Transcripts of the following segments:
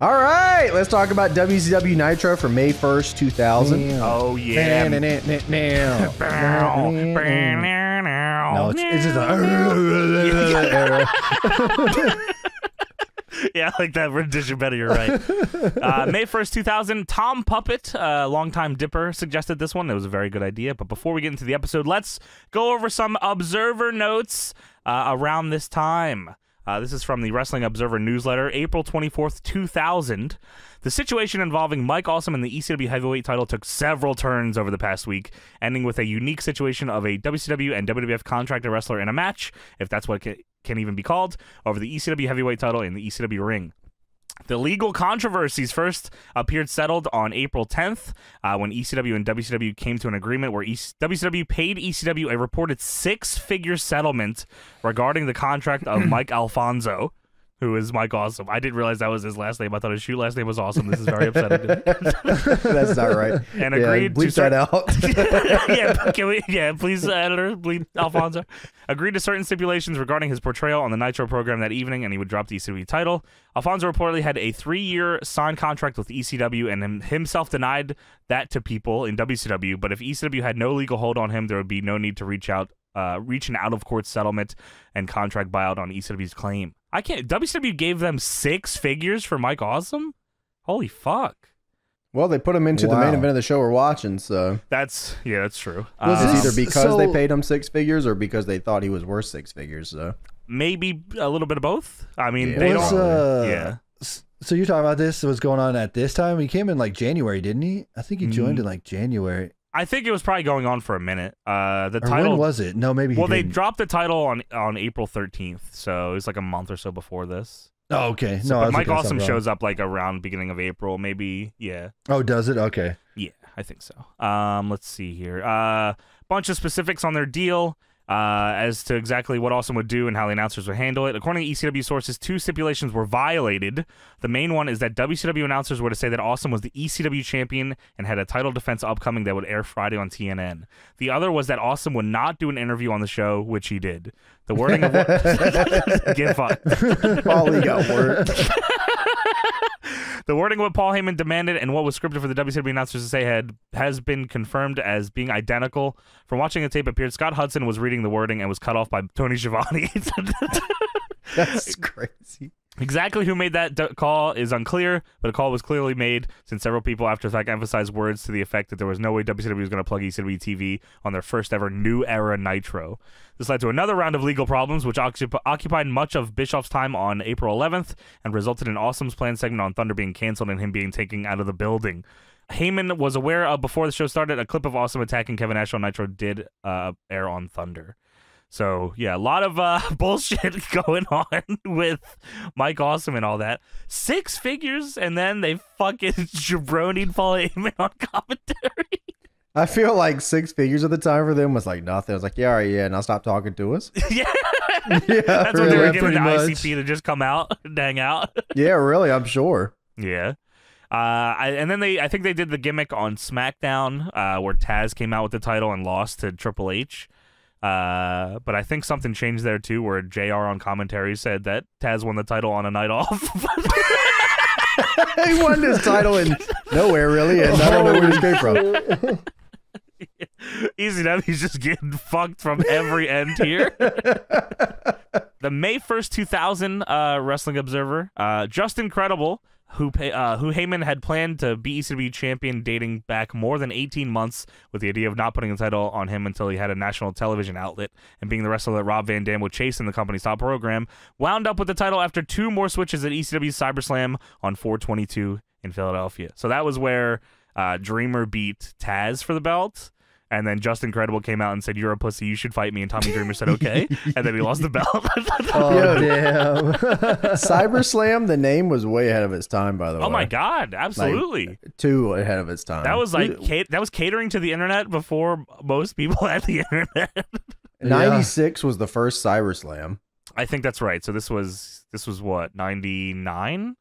All right, let's talk about WCW Nitro for May 1st, 2000. Oh yeah. No, no, it's, it's just a. yeah, I like that rendition better. You're right. Uh, May 1st, 2000, Tom Puppet, uh, longtime dipper, suggested this one. It was a very good idea. But before we get into the episode, let's go over some Observer notes uh, around this time. Uh, this is from the Wrestling Observer newsletter, April 24th, 2000. The situation involving Mike Awesome and the ECW heavyweight title took several turns over the past week, ending with a unique situation of a WCW and WWF contracted wrestler in a match, if that's what it can even be called, over the ECW heavyweight title in the ECW ring. The legal controversies first appeared settled on April 10th uh, when ECW and WCW came to an agreement where e- WCW paid ECW a reported six figure settlement regarding the contract of Mike Alfonso, who is Mike Awesome. I didn't realize that was his last name. I thought his shoot last name was Awesome. This is very upsetting. That's not right. And Yeah, agreed to start- out. yeah, can we? Yeah, please, uh, editor, bleep Alfonso. Agreed to certain stipulations regarding his portrayal on the Nitro program that evening, and he would drop the ECW title. Alfonso reportedly had a three-year signed contract with ECW, and him- himself denied that to people in WCW. But if ECW had no legal hold on him, there would be no need to reach out, uh, reach an out-of-court settlement and contract buyout on ECW's claim. I can't. WCW gave them six figures for Mike Awesome. Holy fuck. well, they put him into the main event of the show we're watching, so That's yeah, that's true. Was Um, it's this- either because they paid him six figures or because they thought he was worth six figures. So maybe a little bit of both. I mean, Yeah. they was, don't. uh, yeah, So you're talking about this was going on at this time? He came in like January, didn't he? I think he joined Mm. in like January. I think it was probably going on for a minute. Uh, the Or title. when was it? No, maybe. Well, they didn't. dropped the title on on April thirteenth, so it was like a month or so before this. Oh, okay. So, no, Mike Awesome shows up like around beginning of April, maybe. Yeah. Oh, does it? Okay. yeah, I think so. Um, let's see here. Uh, bunch of specifics on their deal. Uh, as to exactly what Awesome would do and how the announcers would handle it. According to ECW sources, two stipulations were violated. The main one is that WCW announcers were to say that Awesome was the ECW champion and had a title defense upcoming that would air Friday on TNN. The other was that Awesome would not do an interview on the show, which he did. The wording of what get fucked. Paulie got work. The wording of what Paul Heyman demanded and what was scripted for the WCW announcers to say had has been confirmed as being identical. From watching the tape, appeared Scott Hudson was reading the wording and was cut off by Tony Schiavone. That's crazy. exactly who made that d- call is unclear, but a call was clearly made since several people after the fact emphasized words to the effect that there was no way WCW was going to plug ECW TV on their first ever new era Nitro. This led to another round of legal problems, which occup- occupied much of Bischoff's time on April 11th and resulted in Awesome's planned segment on Thunder being canceled and him being taken out of the building. Heyman was aware of before the show started a clip of Awesome attacking Kevin Nash on Nitro did uh, air on Thunder. So yeah, a lot of uh, bullshit going on with Mike Awesome and all that. Six figures, and then they fucking jabronied Paul Heyman on commentary. I feel like six figures at the time for them was like nothing. I was like, yeah, all right, yeah, now stop talking to us. yeah, yeah, that's what they were really. giving the ICP to just come out and hang out. Yeah, really, I'm sure. Yeah. Uh, I, and then they, I think they did the gimmick on SmackDown, uh, where Taz came out with the title and lost to Triple H. Uh, but I think something changed there too, where Jr. on commentary said that Taz won the title on a night off. he won his title in nowhere, really, and I don't know where he came from. Easy enough. He's just getting fucked from every end here. the May first, two thousand, uh, Wrestling Observer, uh, just incredible. Who uh, who Heyman had planned to be ECW champion, dating back more than eighteen months, with the idea of not putting the title on him until he had a national television outlet, and being the wrestler that Rob Van Dam would chase in the company's top program, wound up with the title after two more switches at ECW CyberSlam on 422 in Philadelphia. So that was where uh, Dreamer beat Taz for the belt. And then Justin Credible came out and said, "You're a pussy. You should fight me." And Tommy Dreamer said, "Okay." and then he lost the belt. Um, oh Yeah. damn. Cyber Slam, the name was way ahead of its time, by the way. oh my god! Absolutely. Two ahead of its time. that was like ca- that was catering to the internet before most people had the internet. 96 was the first Cyber Slam. I think that's right. So this was this was what ninety nine.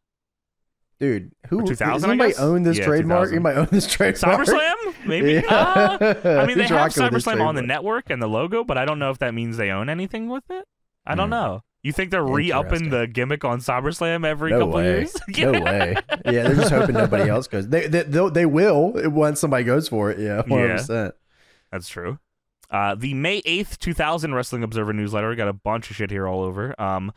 Dude, who does 2000, anybody own this Yeah, trademark? 2000. You might own this trademark. SummerSlam, maybe. Yeah. Uh, I mean, they have rocking with this SummerSlam on the network and the logo, but I don't know if that means they own anything with it. I don't Hmm. know. You think they're re-upping the gimmick on SummerSlam every No couple way. years? No way. Yeah, they're just hoping nobody else goes. They they they once somebody goes for it. Yeah, one hundred percent. That's true. Uh, the May 8th, 2000 Wrestling Observer newsletter got a bunch of shit here all over. Um,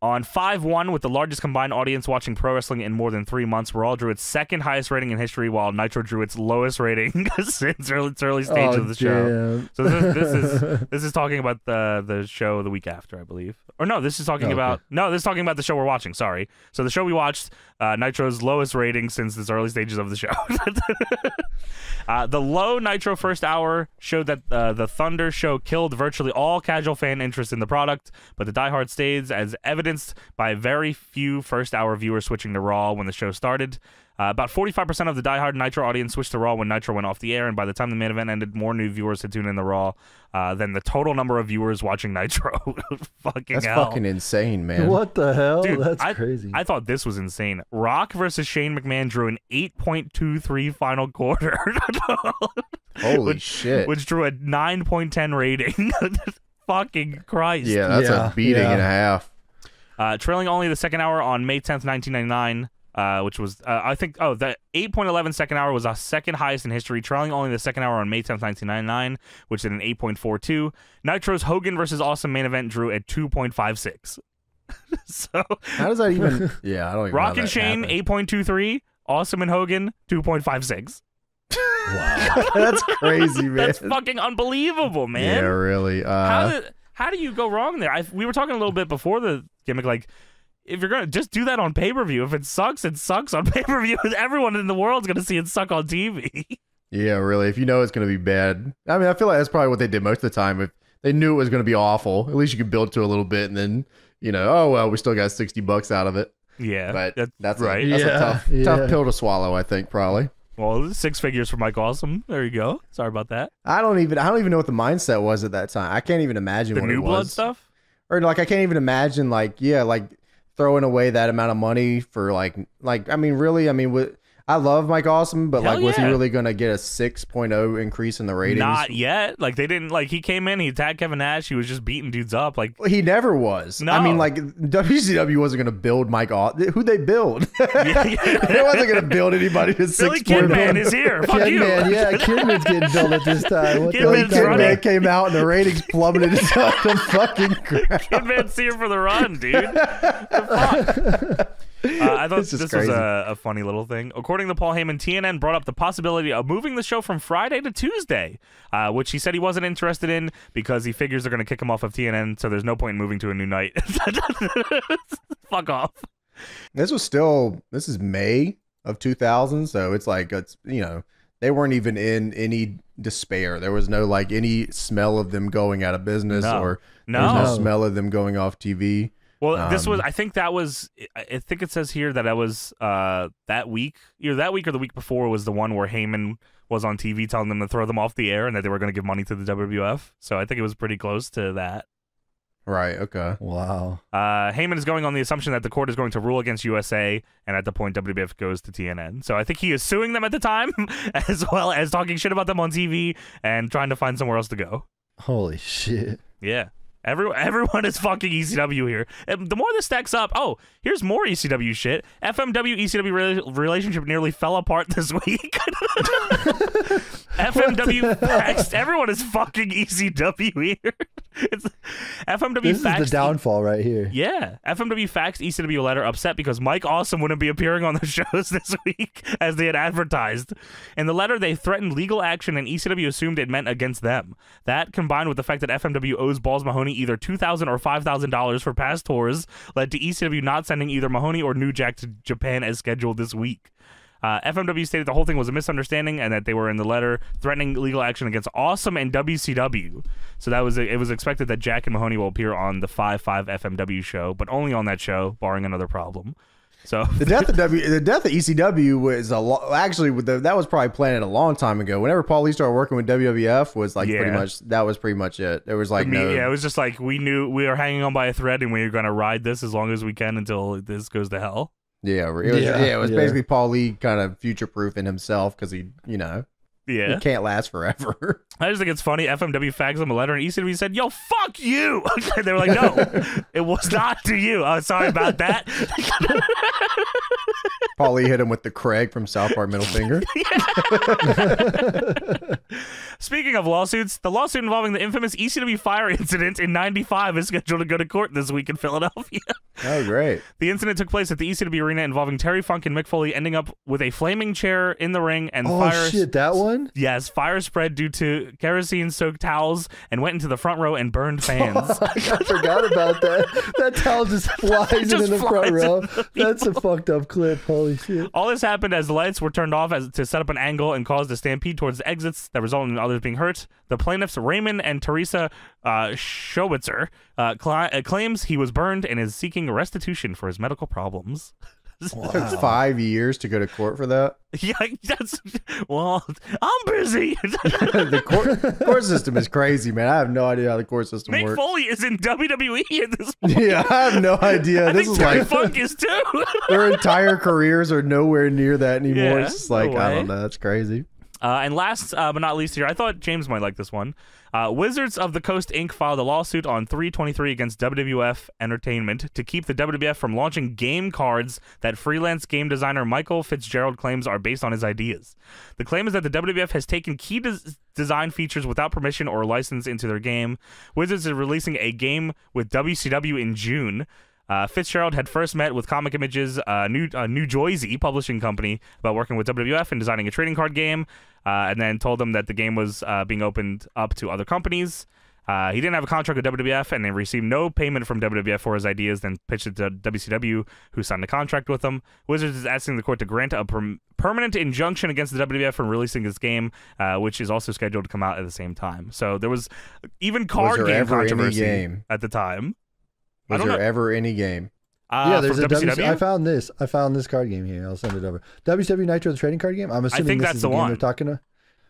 on 5 1, with the largest combined audience watching pro wrestling in more than three months, Raw drew its second highest rating in history, while Nitro drew its lowest rating since early, its early stage Oh, of the show. So this, this is this is talking about the the show the week after, I believe. Or no, this is talking Oh, okay. about no, this is talking about the show we're watching. Sorry. So the show we watched, uh, Nitro's lowest rating since its early stages of the show. uh, the low Nitro first hour showed that uh, the Thunder show killed virtually all casual fan interest in the product, but the diehard stays as evidenced by very few first hour viewers switching to Raw when the show started. Uh, about 45% of the diehard Nitro audience switched to Raw when Nitro went off the air, and by the time the main event ended, more new viewers had tuned in to Raw uh, than the total number of viewers watching Nitro. fucking That's hell. fucking insane, man. What the hell? Dude, That's I, crazy. I thought this was insane. Rock versus Shane McMahon drew an 8.23 final quarter, Holy which, shit. which drew a 9.10 rating. fucking Christ. yeah, that's Yeah, a beating yeah. and a half. Uh, trailing only the second hour on May 10th, 1999, uh, which was, uh, I think, oh, the 8.11 second hour was our second highest in history, trailing only the second hour on May 10th, 1999, which did an 8.42. Nitro's Hogan versus Awesome main event drew at 2.56. so, How does that even? Yeah, I don't even. know Rock and Shane, 8.23. Awesome and Hogan, 2.56. Wow, That's crazy, man. That's fucking unbelievable, man. Yeah, really. how, Uh, did, how do you go wrong there? I, we were talking a little bit before the gimmick, like if you're gonna just do that on pay per view, if it sucks, it sucks on pay per view. Everyone in the world's gonna see it suck on TV. yeah, really. If you know it's gonna be bad, I mean, I feel like that's probably what they did most of the time. If they knew it was gonna be awful, at least you could build to a little bit, and then you know, oh well, we still got sixty bucks out of it. yeah, But that- that's right. A, that's Yeah, a tough, yeah. tough pill to swallow. I think probably. well, six figures for Mike Awesome. There you go. Sorry about that. I don't even. I don't even know what the mindset was at that time. I can't even imagine The what new it blood was. stuff. or like I can't even imagine like yeah like throwing away that amount of money for like like I mean really I mean what I love Mike Awesome but Hell like was he really gonna get a 6.0 increase in the ratings? Not yet. Like they didn't. Like he came in, he attacked Kevin Nash. He was just beating dudes up. Like He never was. No. I mean, like WCW wasn't going to build Mike Awesome. Who they build? Yeah, yeah. they wasn't going to build anybody to Billy six oh. Kidman is here. Fuck you. Kidman, yeah, Kidman's getting built at this time. What Kidman's talking running. Kidman came out and the ratings plummeted to the fucking ground. Kidman's here for the run, dude. The fuck? Uh, I thought This this, was a, a funny little thing. According to Paul Heyman, TNN brought up the possibility of moving the show from Friday to Tuesday, uh, which he said he wasn't interested in because he figures they're going to kick him off of TNN, so there's no point in moving to a new night. Fuck off. This was still this is May of 2000, so it's like it's you know they weren't even in any despair. There was no like any smell of them going out of business No. or no No. smell of them going off TV. Well, this was. Um, I think that was. I I think it says here that I was uh, that week, either that week or the week before was the one where Heyman was on TV telling them to throw them off the air and that they were going to give money to the WWF. So I think it was pretty close to that. Right. Okay. Wow. Uh, Heyman is going on the assumption that the court is going to rule against USA, and at the point WWF goes to TNN. So I think he is suing them at the time, as well as talking shit about them on TV and trying to find somewhere else to go. Holy shit. Yeah. Every, everyone is fucking ECW here. And the more this stacks up, oh, here's more ECW shit. FMW ECW re- relationship nearly fell apart this week. FMW faxed. Everyone is fucking ECW here. It's FMW This is the downfall right here. yeah, FMW faxed ECW a letter upset because Mike Awesome wouldn't be appearing on the shows this week as they had advertised. In the letter, they threatened legal action, and ECW assumed it meant against them. That, combined with the fact that FMW owes Balls Mahoney either two thousand or five thousand dollars for past tours, led to ECW not sending either Mahoney or New Jack to Japan as scheduled this week. Uh, FMW stated the whole thing was a misunderstanding and that they were in the letter threatening legal action against Awesome and WCW. So that was it was expected that Jack and Mahoney will appear on the Five Five FMW show, but only on that show, barring another problem. So The death of W, the death of ECW was a lo- actually with the, that was probably planned a long time ago. Whenever Paulie started working with WWF, was like pretty much that was pretty much it. There was like I mean, no, yeah, it was just like we knew we were hanging on by a thread and we were going to ride this as long as we can until this goes to hell. Yeah, it was, Yeah, yeah, it was yeah. basically Paulie kind of future proofing himself because he, you know, Yeah. It can't last forever. I just think it's funny. FMW faxed them a letter, and ECW said, "Yo, fuck you." And they were like, "No, it was not to you. I'm sorry about that." Paulie hit him with the Craig from South Park middle finger. Speaking of lawsuits, the lawsuit involving the infamous ECW fire incident in '95 is scheduled to go to court this week in Philadelphia. Oh, great. The incident took place at the ECW arena involving Terry Funk and Mick Foley, ending up with a flaming chair in the ring and Oh fire. shit, that one? Yes, fire spread due to kerosene-soaked towels and went into the front row and burned fans. Oh, I forgot about that. That towel just flies in, Just in the front row. the That's a fucked up clip. Holy shit. All this happened as lights were turned off as to set up an angle and caused a stampede towards the exits that resulted in others being hurt. The plaintiffs Raymond and Teresa uh, Schobitzer uh, cli- uh, claims he was burned and is seeking restitution for his medical problems. Took five years to go to court for that. yeah, that's well. I'm busy. the court, court system is crazy, man. I have no idea how the court system Mick works. Foley is in WWE at this point. Yeah, I have no idea. I this is Terry like Funk is too. their entire careers are nowhere near that anymore. Yeah, it's just like no I don't know. That's crazy. Uh, and last uh, but not least here, I thought James might like this one. Uh, Wizards of the Coast Inc. filed a lawsuit on 323 against WWF Entertainment to keep the WWF from launching game cards that freelance game designer Michael Fitzgerald claims are based on his ideas. The claim is that the WWF has taken key des- design features without permission or license into their game. Wizards is releasing a game with WCW in June. Uh, Fitzgerald had first met with Comic Images, uh, New uh, New Jersey publishing company, about working with WWF and designing a trading card game, uh, and then told them that the game was uh, being opened up to other companies. Uh, he didn't have a contract with WWF and they received no payment from WWF for his ideas, then pitched it to WCW, who signed a contract with him. Wizards is asking the court to grant a perm- permanent injunction against the WWF from releasing this game, uh, which is also scheduled to come out at the same time. So there was even card there game controversy game? at the time. Was there know. ever any game? Uh, yeah, there's from a WCW. WC I found this. I found this card game here. I'll send it over. WCW Nitro, the trading card game. I'm assuming think this that's is the the, one. they're talking about.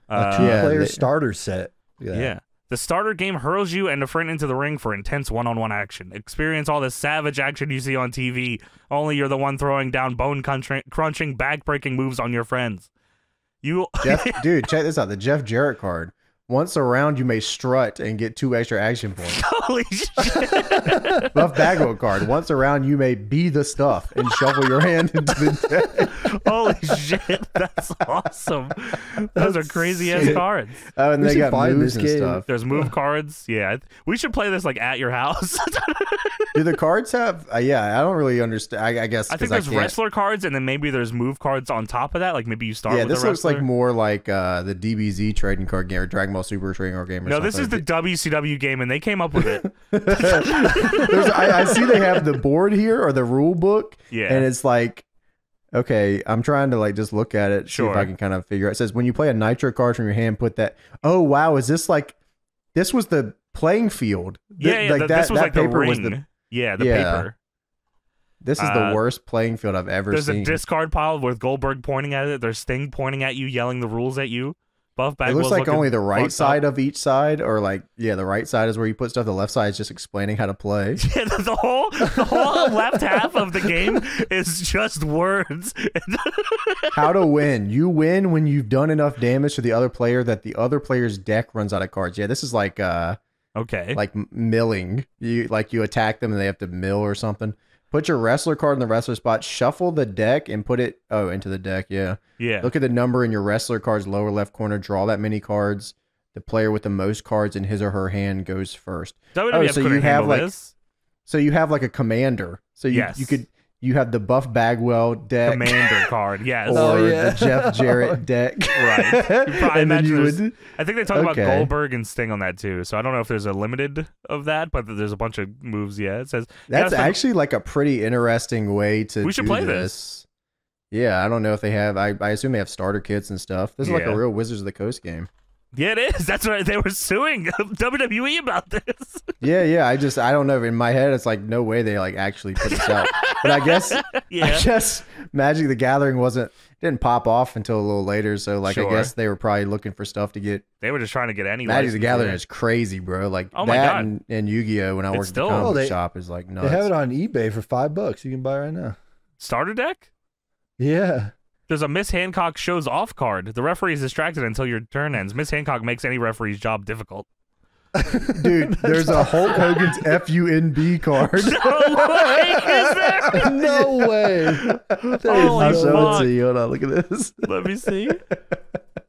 A Uh, two-player they- starter set. Look. Yeah. The starter game hurls you and a friend into the ring for intense one-on-one action. Experience all the savage action you see on TV. Only you're the one throwing down bone-crunching, crunching, back-breaking moves on your friends. You, Jeff, dude, check this out. The Jeff Jarrett card. Once around, you may strut and get two extra action points. holy shit! Buff Bagwell card. Once around, you may be the stuff and shuffle your hand into the deck. holy shit! That's awesome. Those are crazy ass cards. Oh, and We they should got find moves this and game. stuff. There's move cards. Yeah, we should play this like at your house. Do the cards have? Uh, yeah, I don't really understand. I, I guess I think there's can't- wrestler cards, and then maybe there's move cards on top of that. Like maybe you start. With yeah, with this a looks like more like uh, the DBZ trading card game or Dragon Ball Super trading card game. Or No, this is the. WCW game, and they came up with it. There's, I, I see they have the board here or the rule book, Yeah. and it's like, okay, I'm trying to like just look at it, see if Sure. I can kind of figure. out. It says when you play a nitro card from your hand, put that. Oh wow, is this like? This was the playing field. Th- yeah, yeah. like th- that. this was that like the paper ring. was the. yeah, the Yeah. paper. This is Uh, the worst playing field I've ever There's seen. There's a discard pile with Goldberg pointing at it. There's Sting pointing at you, yelling the rules at you. Buff it looks like only the right side up. of each side, or like yeah, the right side is where you put stuff. The left side is just explaining how to play. Yeah, the, the whole the whole left half of the game is just words. How to win. You win when you've done enough damage to the other player that the other player's deck runs out of cards. Yeah, this is like uh okay. like milling. You like you attack them and they have to mill or something. Put your wrestler card in the wrestler spot, shuffle the deck and put it oh into the deck, yeah. yeah. Look at the number in your wrestler card's lower left corner, draw that many cards. The player with the most cards in his or her hand goes first. WWF oh, so you have, like, this. So you have like a commander. So you, Yes. you could you have the Buff Bagwell deck Commander card. Yes. or Oh, yeah. the Jeff Jarrett deck. Right. You and then you imagine would I think they talk about Goldberg and Sting on that too. So I don't know if there's a limited of that, but there's a bunch of moves. Yeah, it says That's Yeah, actually like a pretty interesting way to. We should do play this. this. Yeah, I don't know if they have. I, I assume they have starter kits and stuff. This is like a real Wizards of the Coast game. Yeah, it is. That's right. They were suing WWE about this. Yeah, yeah. I just I don't know. In my head, it's like no way they like actually put this out. But I guess yeah. I guess Magic the Gathering wasn't didn't pop off until a little later. So like Sure. I guess they were probably looking for stuff to get. They were just trying to get any Magic the Gathering is crazy, bro. Like Oh my that God. and, and Yu Gi Oh. When I It's worked still- at the comic Oh, they- shop is like nuts. They have it on eBay for five bucks. You can buy it right now. starter deck. Yeah. There's a Miss Hancock shows off card. The referee is distracted until your turn ends. Miss Hancock makes any referee's job difficult. Dude, there's a Hulk Hogan's FUNB card. No way, is there? no way. That is Holy I'll no- fuck. it to you. Hold on, look at this. Let me see.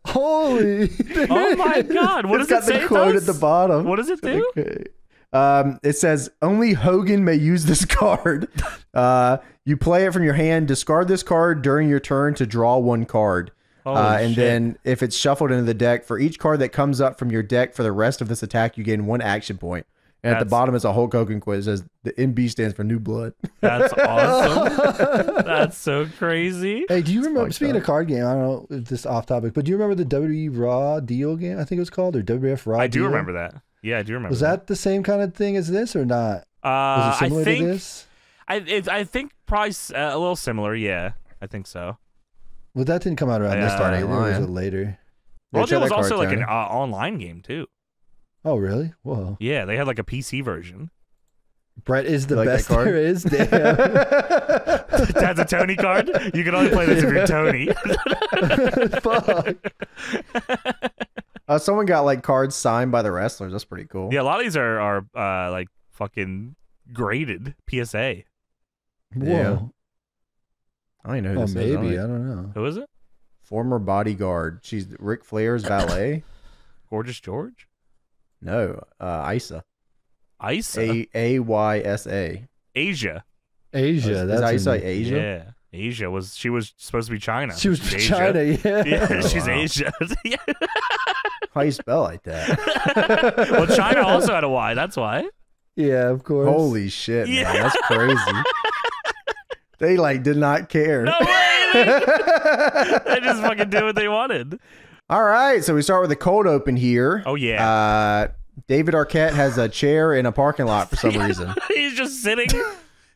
Holy. Oh my god, what it's does got it say? the quote at the bottom. What does it do? Okay. Um, it says only Hogan may use this card. Uh, you play it from your hand. Discard this card during your turn to draw one card. Uh, and shit. then if it's shuffled into the deck, for each card that comes up from your deck for the rest of this attack, you gain one action point. And at the That's- bottom is a Hulk Hogan quote. It says the MB stands for New Blood. That's awesome. That's so crazy. Hey, do you remember? fucked Speaking up. of card game, I don't know if this is off topic, but do you remember the WWE Raw Deal game? I think it was called or WWF Raw. I do Deal? remember that. Yeah, I do remember. Was that the same kind of thing as this or not? Uh, Was it similar I think to this? I it, I think probably uh, a little similar. Yeah, I think so. Well, that didn't come out around this Uh, time. Ain't either, was lying. it later? Yeah, Well, check there was also like an uh, online game too. Oh, really? Whoa. Yeah, they had like a PC version. Brett is the like best card? there is. Damn. That's a Tony card. You can only play this if you're Tony. Fuck. Someone got like cards signed by the wrestlers. That's pretty cool. yeah, a lot of these are are uh, like fucking graded PSA. Whoa. Yeah. I don't even know who Oh, this is. Maybe. know. I don't know. Who is it? Former bodyguard. She's Ric Flair's valet. Gorgeous George. no, uh, Isa. Isa. A A Y S A. Asia. Asia. Is that's that her Isa. Asia? Yeah. Asia was she was supposed to be Chyna. She was She's Chyna. Asia. Yeah. Yeah, Oh, she's wow. Asia. Yeah. How you spell like that? well, Chyna also had a Y. That's why. Yeah, of course. Holy shit, man. Yeah. That's crazy. they like did not care. No way. They, they just fucking did what they wanted. All right, so we start with the cold open here. Oh yeah. Uh, David Arquette has a chair in a parking lot for some reason. He's just sitting,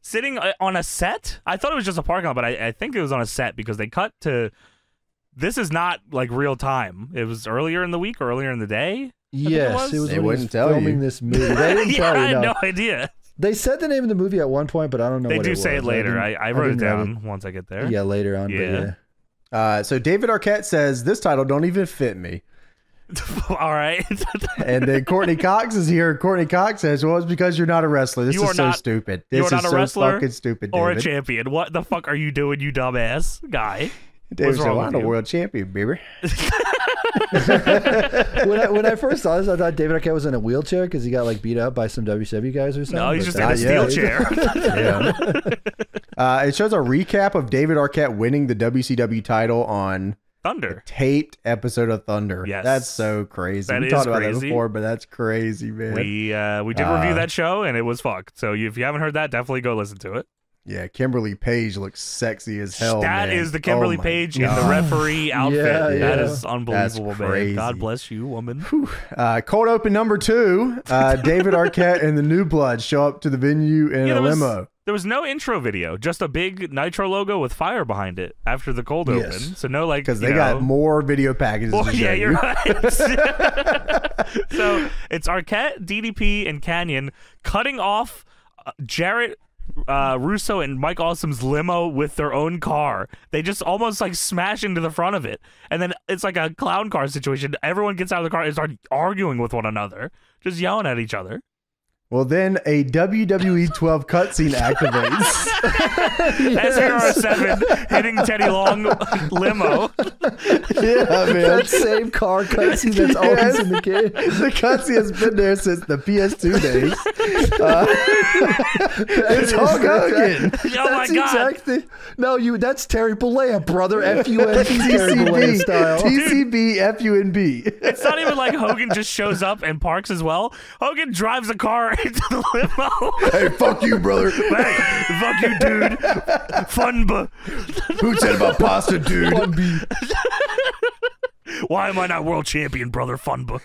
sitting uh, on a set. I thought it was just a parking lot, but I, I think it was on a set because they cut to. This is not like real time. It was earlier in the week, or earlier in the day. Yes, was. it was They when wouldn't was tell filming you. this movie. They didn't yeah, tell I you. had No. no idea. They said the name of the movie at one point, but I don't know. They what do it say it later. didn't- I, I wrote it didn't write down once I get there. Yeah, later on. Yeah. But yeah. Uh, so David Arquette says this title don't even fit me. All right. And then Courteney Cox is here. Courteney Cox says, "Well, it's because you're not a wrestler. This You is are so not- stupid. you This are is not a so wrestler fucking stupid." David. or a champion. What the fuck are you doing, you dumbass guy? David What's said, wrong I'm a world champion, baby. when I when I first saw this, I thought David Arquette was in a wheelchair because he got like beat up by some WCW guys or something. No, he's but just in a steel yet. chair. Yeah. uh, it shows a recap of David Arquette winning the WCW title on Thunder. taped episode of Thunder. Yes. that's so crazy. That we talked about crazy. that before, but that's crazy, man. We uh, we did Uh, review that show and it was fucked. So if you haven't heard that, definitely go listen to it. Yeah, Kimberly Page looks sexy as hell. That man. is the Kimberly Oh Page in the referee outfit. Yeah, That yeah. is unbelievable, man. God bless you, woman. Uh, cold open number two. Uh, David Arquette and the New Blood show up to the venue in Yeah, a there was- limo. There was no intro video, just a big Nitro logo with fire behind it after the cold Yes. open. So no like Because they got more video packages. Well, yeah, you. you're right. so it's Arquette, DDP, and Kanyon cutting off uh, Jarrett. Uh, Russo and Mike Awesome's limo with their own car. They just almost like smash into the front of it, and then it's like a clown car situation. Everyone gets out of the car and start arguing with one another, just yelling at each other. Well, then a WWE 12 cutscene activates. SRR7 hitting Teddy Long limo. yeah, man. that same car cutscene that's always in the game. the cutscene has been there since the PS2 days. Uh, it's Hulk Hogan. Oh my god! exactly. No, you. That's Terry Bollea, brother. F U N T Terry Bollea TCB, style. TCB, FUNB. It's not even like Hogan just shows up and parks as well. Hogan drives a car into the limo. Hey, fuck you, brother. hey, fuck you, dude. Fun, bu- Who said about pasta, dude? One Why am I not world champion, brother? Fun, bu-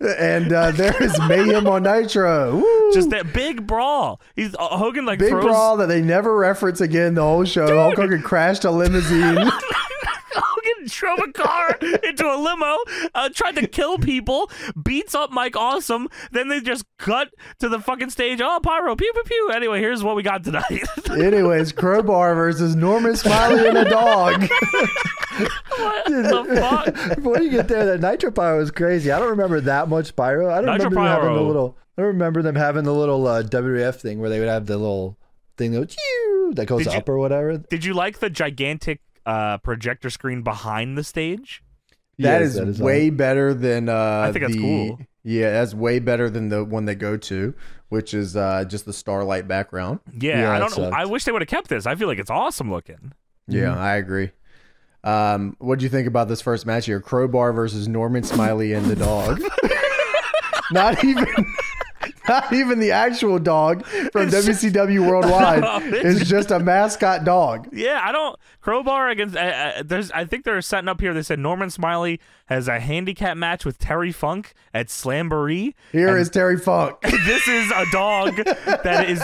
And uh, there is mayhem on Nitro. Woo. Just that big brawl. He's uh, Hogan like big throws. brawl that they never reference again the whole show. Hulk Hogan crashed a limousine. Drove a car into a limo, uh, tried to kill people, beats up Mike Awesome. Then they just cut to the fucking stage. Oh, pyro, pew pew pew. Anyway, here's what we got tonight. Anyways, Crowbar versus Norman Smiley and a dog. what the fuck? Before you get there, that Nitro Pyro was crazy. I don't remember that much pyro. I don't Nitro remember them having the little. I remember them having the little uh, WWF thing where they would have the little thing that, "Chew," that goes you- up or whatever. Did you like the gigantic uh, projector screen behind the stage? That Yes, is way better than. Uh, I think that's the- cool. Yeah, that's way better than the one they go to, which is uh, just the starlight background. Yeah, Yeah, I don't know. sucked. I wish they would have kept this. I feel like it's awesome looking. Yeah, I agree. Um, what do you think about this first match here? Crowbar versus Norman Smiley and the dog. not even, not even the actual dog from WCW Worldwide. No, it's it's just a mascot dog. Yeah, I don't crowbar against. Uh, uh, there's, I think they're setting up here. They said Norman Smiley has a handicap match with Terry Funk at Slamboree. Here is Terry Funk. This is a dog that is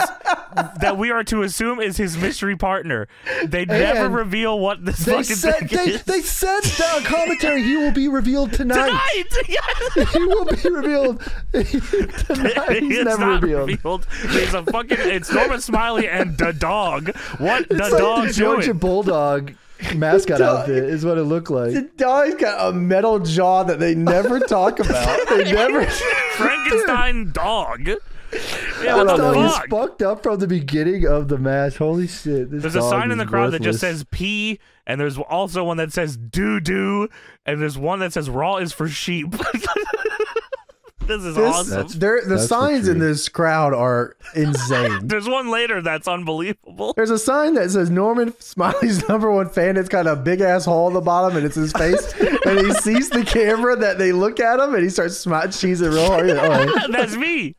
that we are to assume is his mystery partner. They never And reveal what this They fucking said thing they, is. they said down commentary he will be revealed tonight. Tonight, yes. he will be revealed tonight. He's it's never not revealed. There's a fucking. It's Norman Smiley and the dog. What the like dog the Georgia doing? Bulldog mascot Dog. outfit is what it looked like. The dog's got a metal jaw that they never talk about. They never. Frankenstein dog. Yeah, That what the dog is fuck? fucked up from the beginning of the match. Holy shit! This There's a sign in the crowd that just says P, and there's also one that says doo doo, and there's one that says raw is for sheep. this is This, awesome. the That's the signs in this crowd are insane. There's one later that's unbelievable. There's a sign that says Norman Smiley's number one fan. It's got a big ass hole in the bottom, and it's his face. and he sees the camera that they look at him, and he starts smiling, cheesing real hard. Like, "Oh, that's me.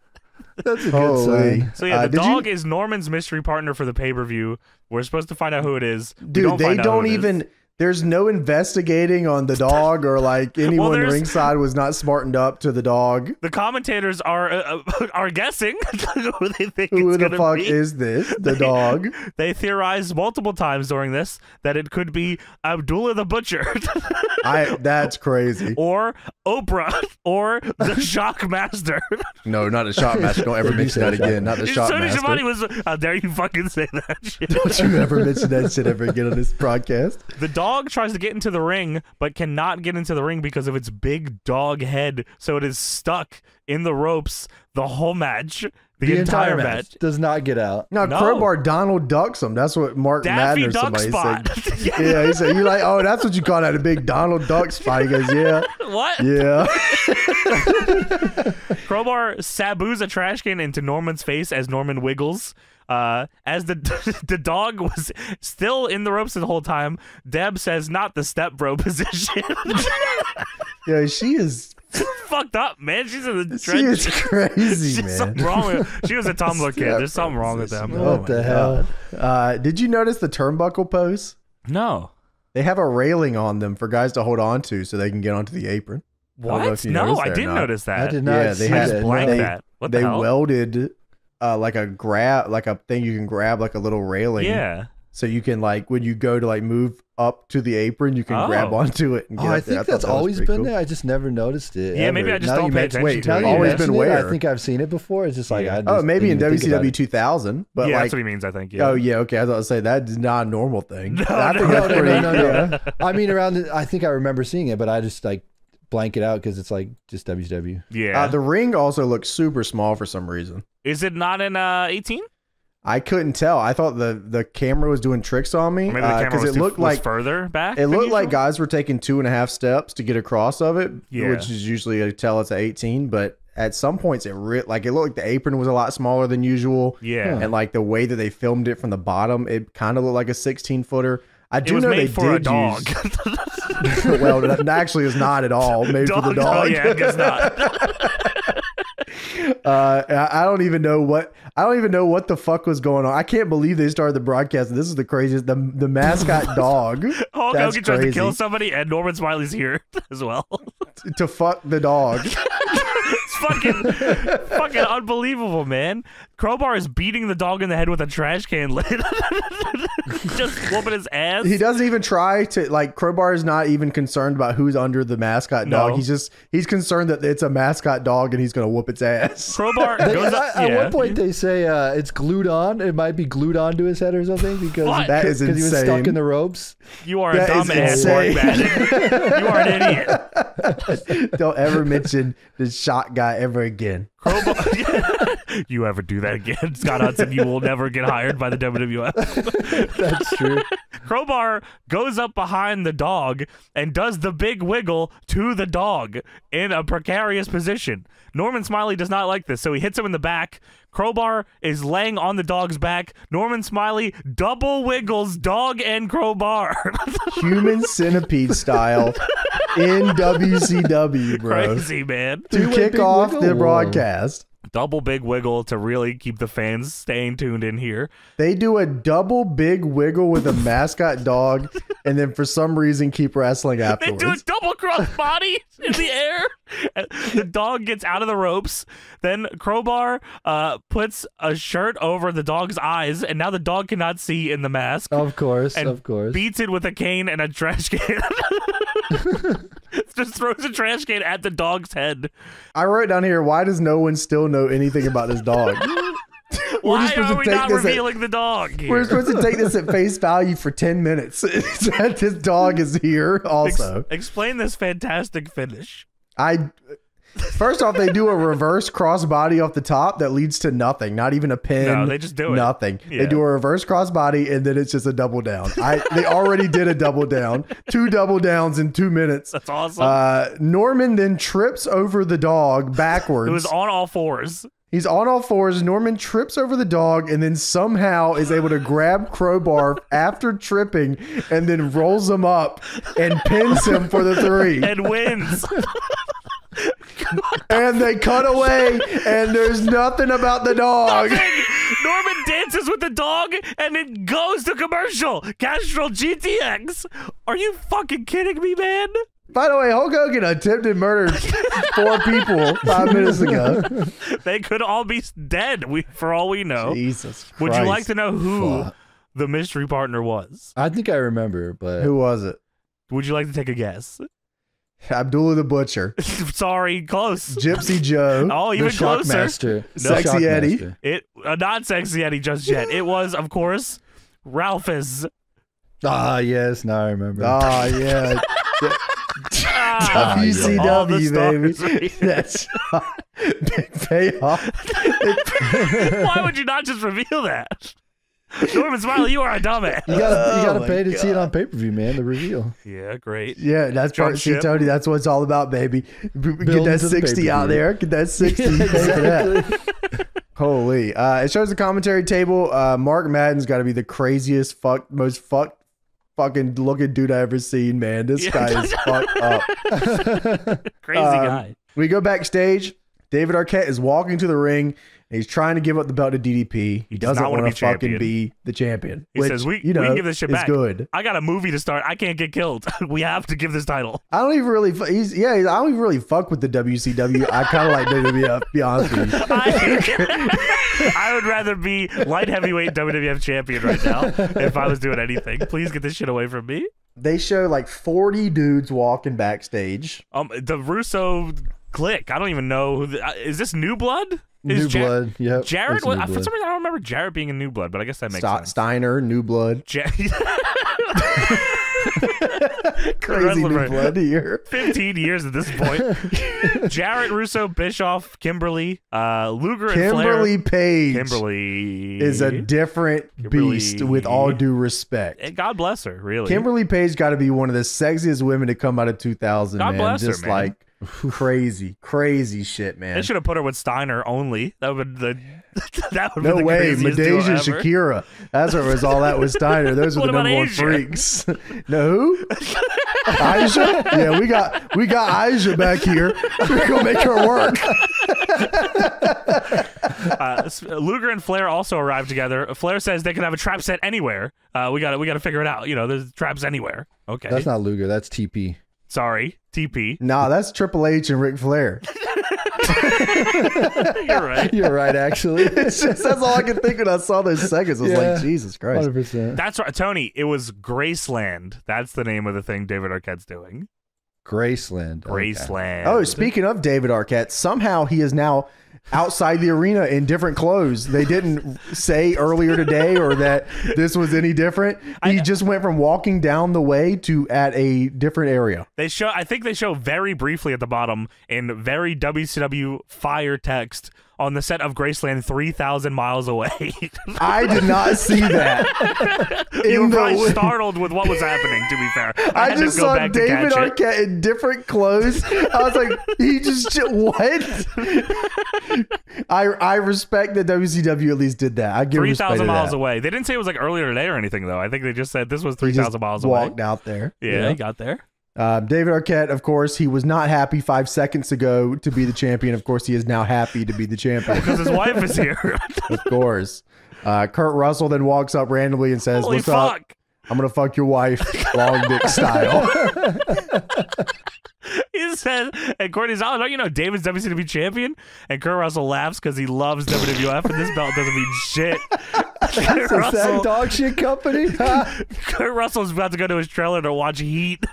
That's a good holy!" sign. So yeah, Uh, the you- dog is Norman's mystery partner for the pay per view. We're supposed to find out who it is. Dude. don't they find out who don't it is. Even. There's no investigating on the dog, or like anyone there's- ringside was not smartened up to the dog. The commentators are uh, uh, are guessing who they think Who it's the gonna fuck be. is this? The dog. They theorized multiple times during this that it could be Abdullah the Butcher, I. That's crazy. or Oprah, or the shock master. No, not a shock master. Don't ever mention that again. Not the shot Tony master. Schiavone was. How dare you fucking say that shit? Don't you ever mention that shit ever again on this podcast. The dog tries to get into the ring, but cannot get into the ring because of its big dog head. So it is stuck in the ropes the whole match, the, The entire, entire match. match does not get out. No, No. Crowbar Donald ducks him. That's what Mark Daffy Madden or somebody spot. said. Yeah, he said, you're like? Oh, that's what you call that a big Donald Duck spot." He goes, "Yeah, what? yeah." Crowbar saboos a trash can into Norman's face as Norman wiggles. Uh, as the the dog was still in the ropes the whole time, Deb says, "Not the step bro position." Yeah, she is. Fucked up, man. She's in the She trench. is crazy, She's man. something wrong with. She was a Tumblr kid. There's something wrong with them. What Oh the my hell? Uh, did you notice the turnbuckle posts? No. They have a railing on them for guys to hold on to so they can get onto the apron. What? if you No, I didn't notice that. I did not. Yeah, they see had- I just that, blanked. They- that. What the they hell? welded uh, like a grab, like a thing you can grab, like a little railing. yeah. So you can like when you go to like move up to the apron, you can Oh. grab onto it. And Oh, I up there. think thought that's that always been cool. there. I just never noticed it. Yeah, maybe. I just Now don't pay mention- attention wait, to it. Always mention been it, where? I think I've seen it before. It's just like Yeah. I just Oh, maybe in didn't even think about WCW 2000, but yeah, like that's what he means, I think. Yeah. Oh yeah, okay. I was about to say that is not a normal thing. No, I no, no, no, pretty. no, no, yeah. no. I mean, around. The, I think I remember seeing it, but I just like blank it out because it's like just WCW. yeah. Uh, the ring also looks super small for some reason. Is it not in uh 18? I couldn't tell. I thought the the camera was doing tricks on me Maybe the uh, camera because was, it too- looked was like further back. it than looked like usual? guys were taking two and a half steps to get across of it, Yeah. which is usually a tell it's at 18. But at some points, it re- like it looked like the apron was a lot smaller than usual, Yeah. and like the way that they filmed it from the bottom, it kind of looked like a 16 footer. I It do was know made they for a did dog. use well, it actually is not at all made for the Oh dog. yeah, I guess not. Uh, I don't even know what I don't even know what the fuck was going on. I can't believe they started the broadcast. This is the craziest. The the mascot dog Hulk That's Hogan tries to kill somebody, and Norman Smiley's here as well. to fuck the dog. it's fucking, fucking unbelievable, man. Crowbar is beating the dog in the head with a trash can lid, just whooping his ass. He doesn't even try to like Crowbar is not even concerned about who's under the mascot dog. No. He's just he's concerned that it's a mascot dog and he's gonna whoop its ass. Crowbar They- goes up. at, at one point, they say uh, it's glued on. It might be glued onto his head or something because What? That is because he was stuck in the ropes. You are That a dumbass, Mark. Madden. you are an idiot. Don't ever mention the shot guy ever again. Crowbar. you ever do that again, Scott Hudson? You will never get hired by the WWF. That's true. Crowbar goes up behind the dog and does the big wiggle to the dog in a precarious position. Norman Smiley does not like this, so he hits him in the back. Crowbar is laying on the dog's back. Norman Smiley double wiggles dog and crowbar. Human centipede style in WCW, bro. Crazy, man. To Two-way kick off wiggle? the broadcast. Double big wiggle to really keep the fans staying tuned in here. They do a double big wiggle with a mascot dog, and then for some reason keep wrestling afterwards. They do a double cross body in the air. The dog gets out of the ropes. Then Crowbar uh, puts a shirt over the dog's eyes, and now the dog cannot see in the mask. Of course, and of course. beats it with a cane and a trash can. Just throws a trash can at the dog's head. I wrote down here, why does no one still know anything about this dog? Why are we not this at- revealing the dog? Here? We're supposed to take this at face value for 10 minutes. this dog is here Ex- also. explain this fantastic finish. I First off, they do a reverse crossbody off the top that leads to nothing, not even a pin. No, they just do it. Nothing. Yeah. They do a reverse crossbody and then it's just a double down. I they already did a double down. Two double downs in 2 minutes. That's awesome. Uh, Norman then trips over the dog backwards. it was on all fours. He's on all fours. Norman trips over the dog and then somehow is able to grab Crowbar after tripping and then rolls him up and pins him for the three. and wins. And they cut away and there's nothing about the dog. Norman dances with the dog and it goes to commercial. Castrol GTX. Are you fucking kidding me, man? By the way, Hulk Hogan attempted murder four people five minutes ago. They could all be dead. We, for all we know. Jesus Would you like to know who Fuck. the mystery partner was? I think I remember, but Who was it? Would you like to take a guess? Abdullah the Butcher, Sorry, close. Gypsy Joe, Oh, the even closer. Shockmaster, The Sexy Eddie. Shockmaster. It uh, not sexy Eddie just yet. It was, of course, Ralphus. Ah, yes, now I remember. Oh yeah, Ah, all the WCW stars baby. That's big payoff. Why would you not just reveal that? Norman Smiley, you are a dumbass. you gotta, you Oh gotta my pay to see it on pay per view, man. The reveal. Yeah, great. Yeah, that's Jump part. See, ship. Tony, that's what it's all about, baby. B- Get that to the sixty out there. Get that sixty. Yeah, that. exactly. Holy! Uh, it shows the commentary table. Uh, Mark Madden's got to be the craziest, fuck, most fuck, fucking looking dude I ever seen. Man, this Yeah. guy is fucked up. Crazy Um, guy. We go backstage. David Arquette is walking to the ring. He's trying to give up the belt to DDP. He, does doesn't wanna be fucking champion. be the champion. He which, says, "We- you we know, can give this shit back." good. I got a movie to start. I can't get killed. we have to give this title. I don't even really. He's yeah. I don't even really fuck with the WCW. I kind of like WWF. Be honest with you. I, I would rather be light heavyweight WWF champion right now if I was doing anything. Please get this shit away from me. They show like forty dudes walking backstage. Um, the Russo click. I don't even know. Who the, uh, is this New Blood? Is New Ja- blood. Yep. Jarrett. Was, for some reason, I don't remember Jarrett being in New Blood, but I guess that makes Sti- sense. Steiner, New Blood, Ja- crazy New right. Blood here. 15 years at this point. Jarrett, Russo, Bischoff, Kimberly, uh, Luger, and Kimberly Flair. Page Kimberly is a different Kimberly- beast. With all due respect, And God bless her, really. Kimberly Page got to be one of the sexiest women to come out of 2000. God man. bless her, Just man. like crazy, crazy shit, man. They should have put her with Steiner only. That would the that would No the way, craziest duo Midajah and ever. Shakira. That's what was all that was Steiner. Those were the about number one freaks. no, who? Aisha? Yeah, we got we got Aisha back here. We're gonna make her work. Uh, Luger and Flair also arrived together. Flair says they can have a trap set anywhere. Uh, we got to we got to figure it out. You know, there's traps anywhere. Okay, That's not Luger. That's TP. Sorry, TP. Nah, that's Triple H and Ric Flair. You're right. You're right, actually. It's just that's all I could think when I saw those seconds. I was Yeah. like, Jesus Christ. Hundred percent. That's right, Tony. It was Graceland. That's the name of the thing David Arquette's doing. Graceland. okay. Graceland. Oh, speaking of David Arquette, somehow he is now outside the arena in different clothes. They didn't say earlier today or that this was any different. He just went from walking down the way to at a different area. They show. I think they show very briefly at the bottom in very WCW fire text on the set of Graceland, three thousand miles away. I did not see that. you were probably wi- startled with what was happening. To be fair, I, I just saw David catch it. Arquette in different clothes. I was like, he just what? I I respect that WCW at least did that. I give Three respect thousand to miles that. away. They didn't say it was like earlier today or anything, though. I think they just said this was He three just thousand miles away. walked out there. Yeah, he got there. Uh, David Arquette, of course, he was not happy five seconds ago to be the champion. Of course, he is now happy to be the champion. Because his wife is here. of course. Uh, Kurt Russell then walks up randomly and says, Holy "What's up? I'm gonna fuck your wife, long dick style." He said, and Courteney's out. Don't you know David's WCW champion? And Kurt Russell laughs because he loves WWF, and this belt doesn't mean shit. Kurt It's that Russell, dog shit company. Kurt Russell's about to go to his trailer to watch Heat.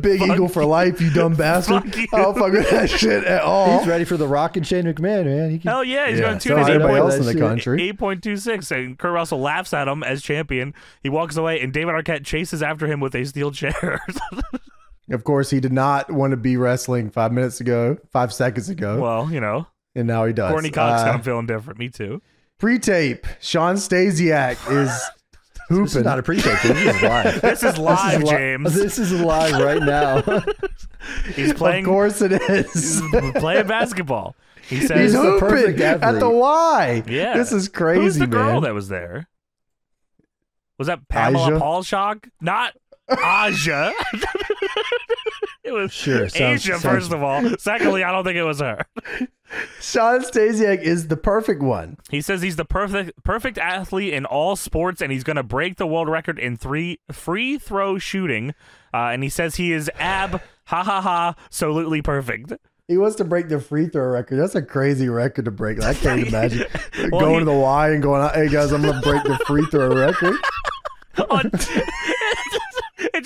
Big Eagle for life, you dumb bastard. Fuck you. I don't fuck with that shit at all. He's ready for the Rock and Shane McMahon, man. He can, Hell yeah, he's Yeah, going to so tune is in. everybody else in the shit. country. Eight point two six, and Kurt Russell laughs at him as champion. He walks away, and David Arquette chases after him with a steel chair. Of course, he did not want to be wrestling five minutes ago, five seconds ago, well, you know, and now he does. Courteney Cox Uh, got him feeling different. Me too. Pre-tape, Shawn Stasiak is hooping. This is not a pre-tape. This is live. This is live, li- James. This is live right now. He's playing. of playing. course, it is. playing basketball. He He's says, the hooping perfect at the. Y. "Yeah, this is crazy, Who's the girl man. that was there? Was that Pamela Aja? Paulshock? Not Aja. it was Sure, sounds- Asia. sounds- First of all, secondly, I don't think it was her. Shawn Stasiak is the perfect one. He says he's the perfect perfect athlete in all sports, and he's going to break the world record in three free throw shooting. Uh, and he says he is ab ha ha ha absolutely perfect. He wants to break the free throw record. That's a crazy record to break. I can't imagine Well, going he- to the Y and going, "Hey guys, I'm going to break the free throw record." On-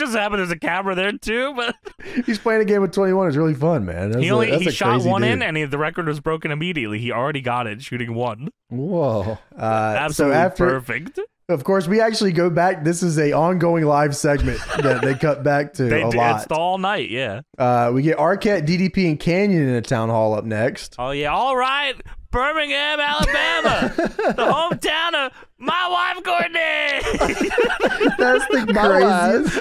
it just happened. There's a camera there too, but He's playing a game of 21. It's really fun, man. That's he a- only that's he a shot one dude. in, and he, the record was broken immediately. He already got it shooting one. Whoa. Uh, Absolutely so after, perfect. of course, we actually go back. This is a ongoing live segment that they cut back to They a did lot. it's all night, yeah. Uh, we get Arquette, DDP, and Kanyon in a town hall up next. Oh yeah, all right, Birmingham, Alabama, the hometown of my wife Courteney. That's the craziest.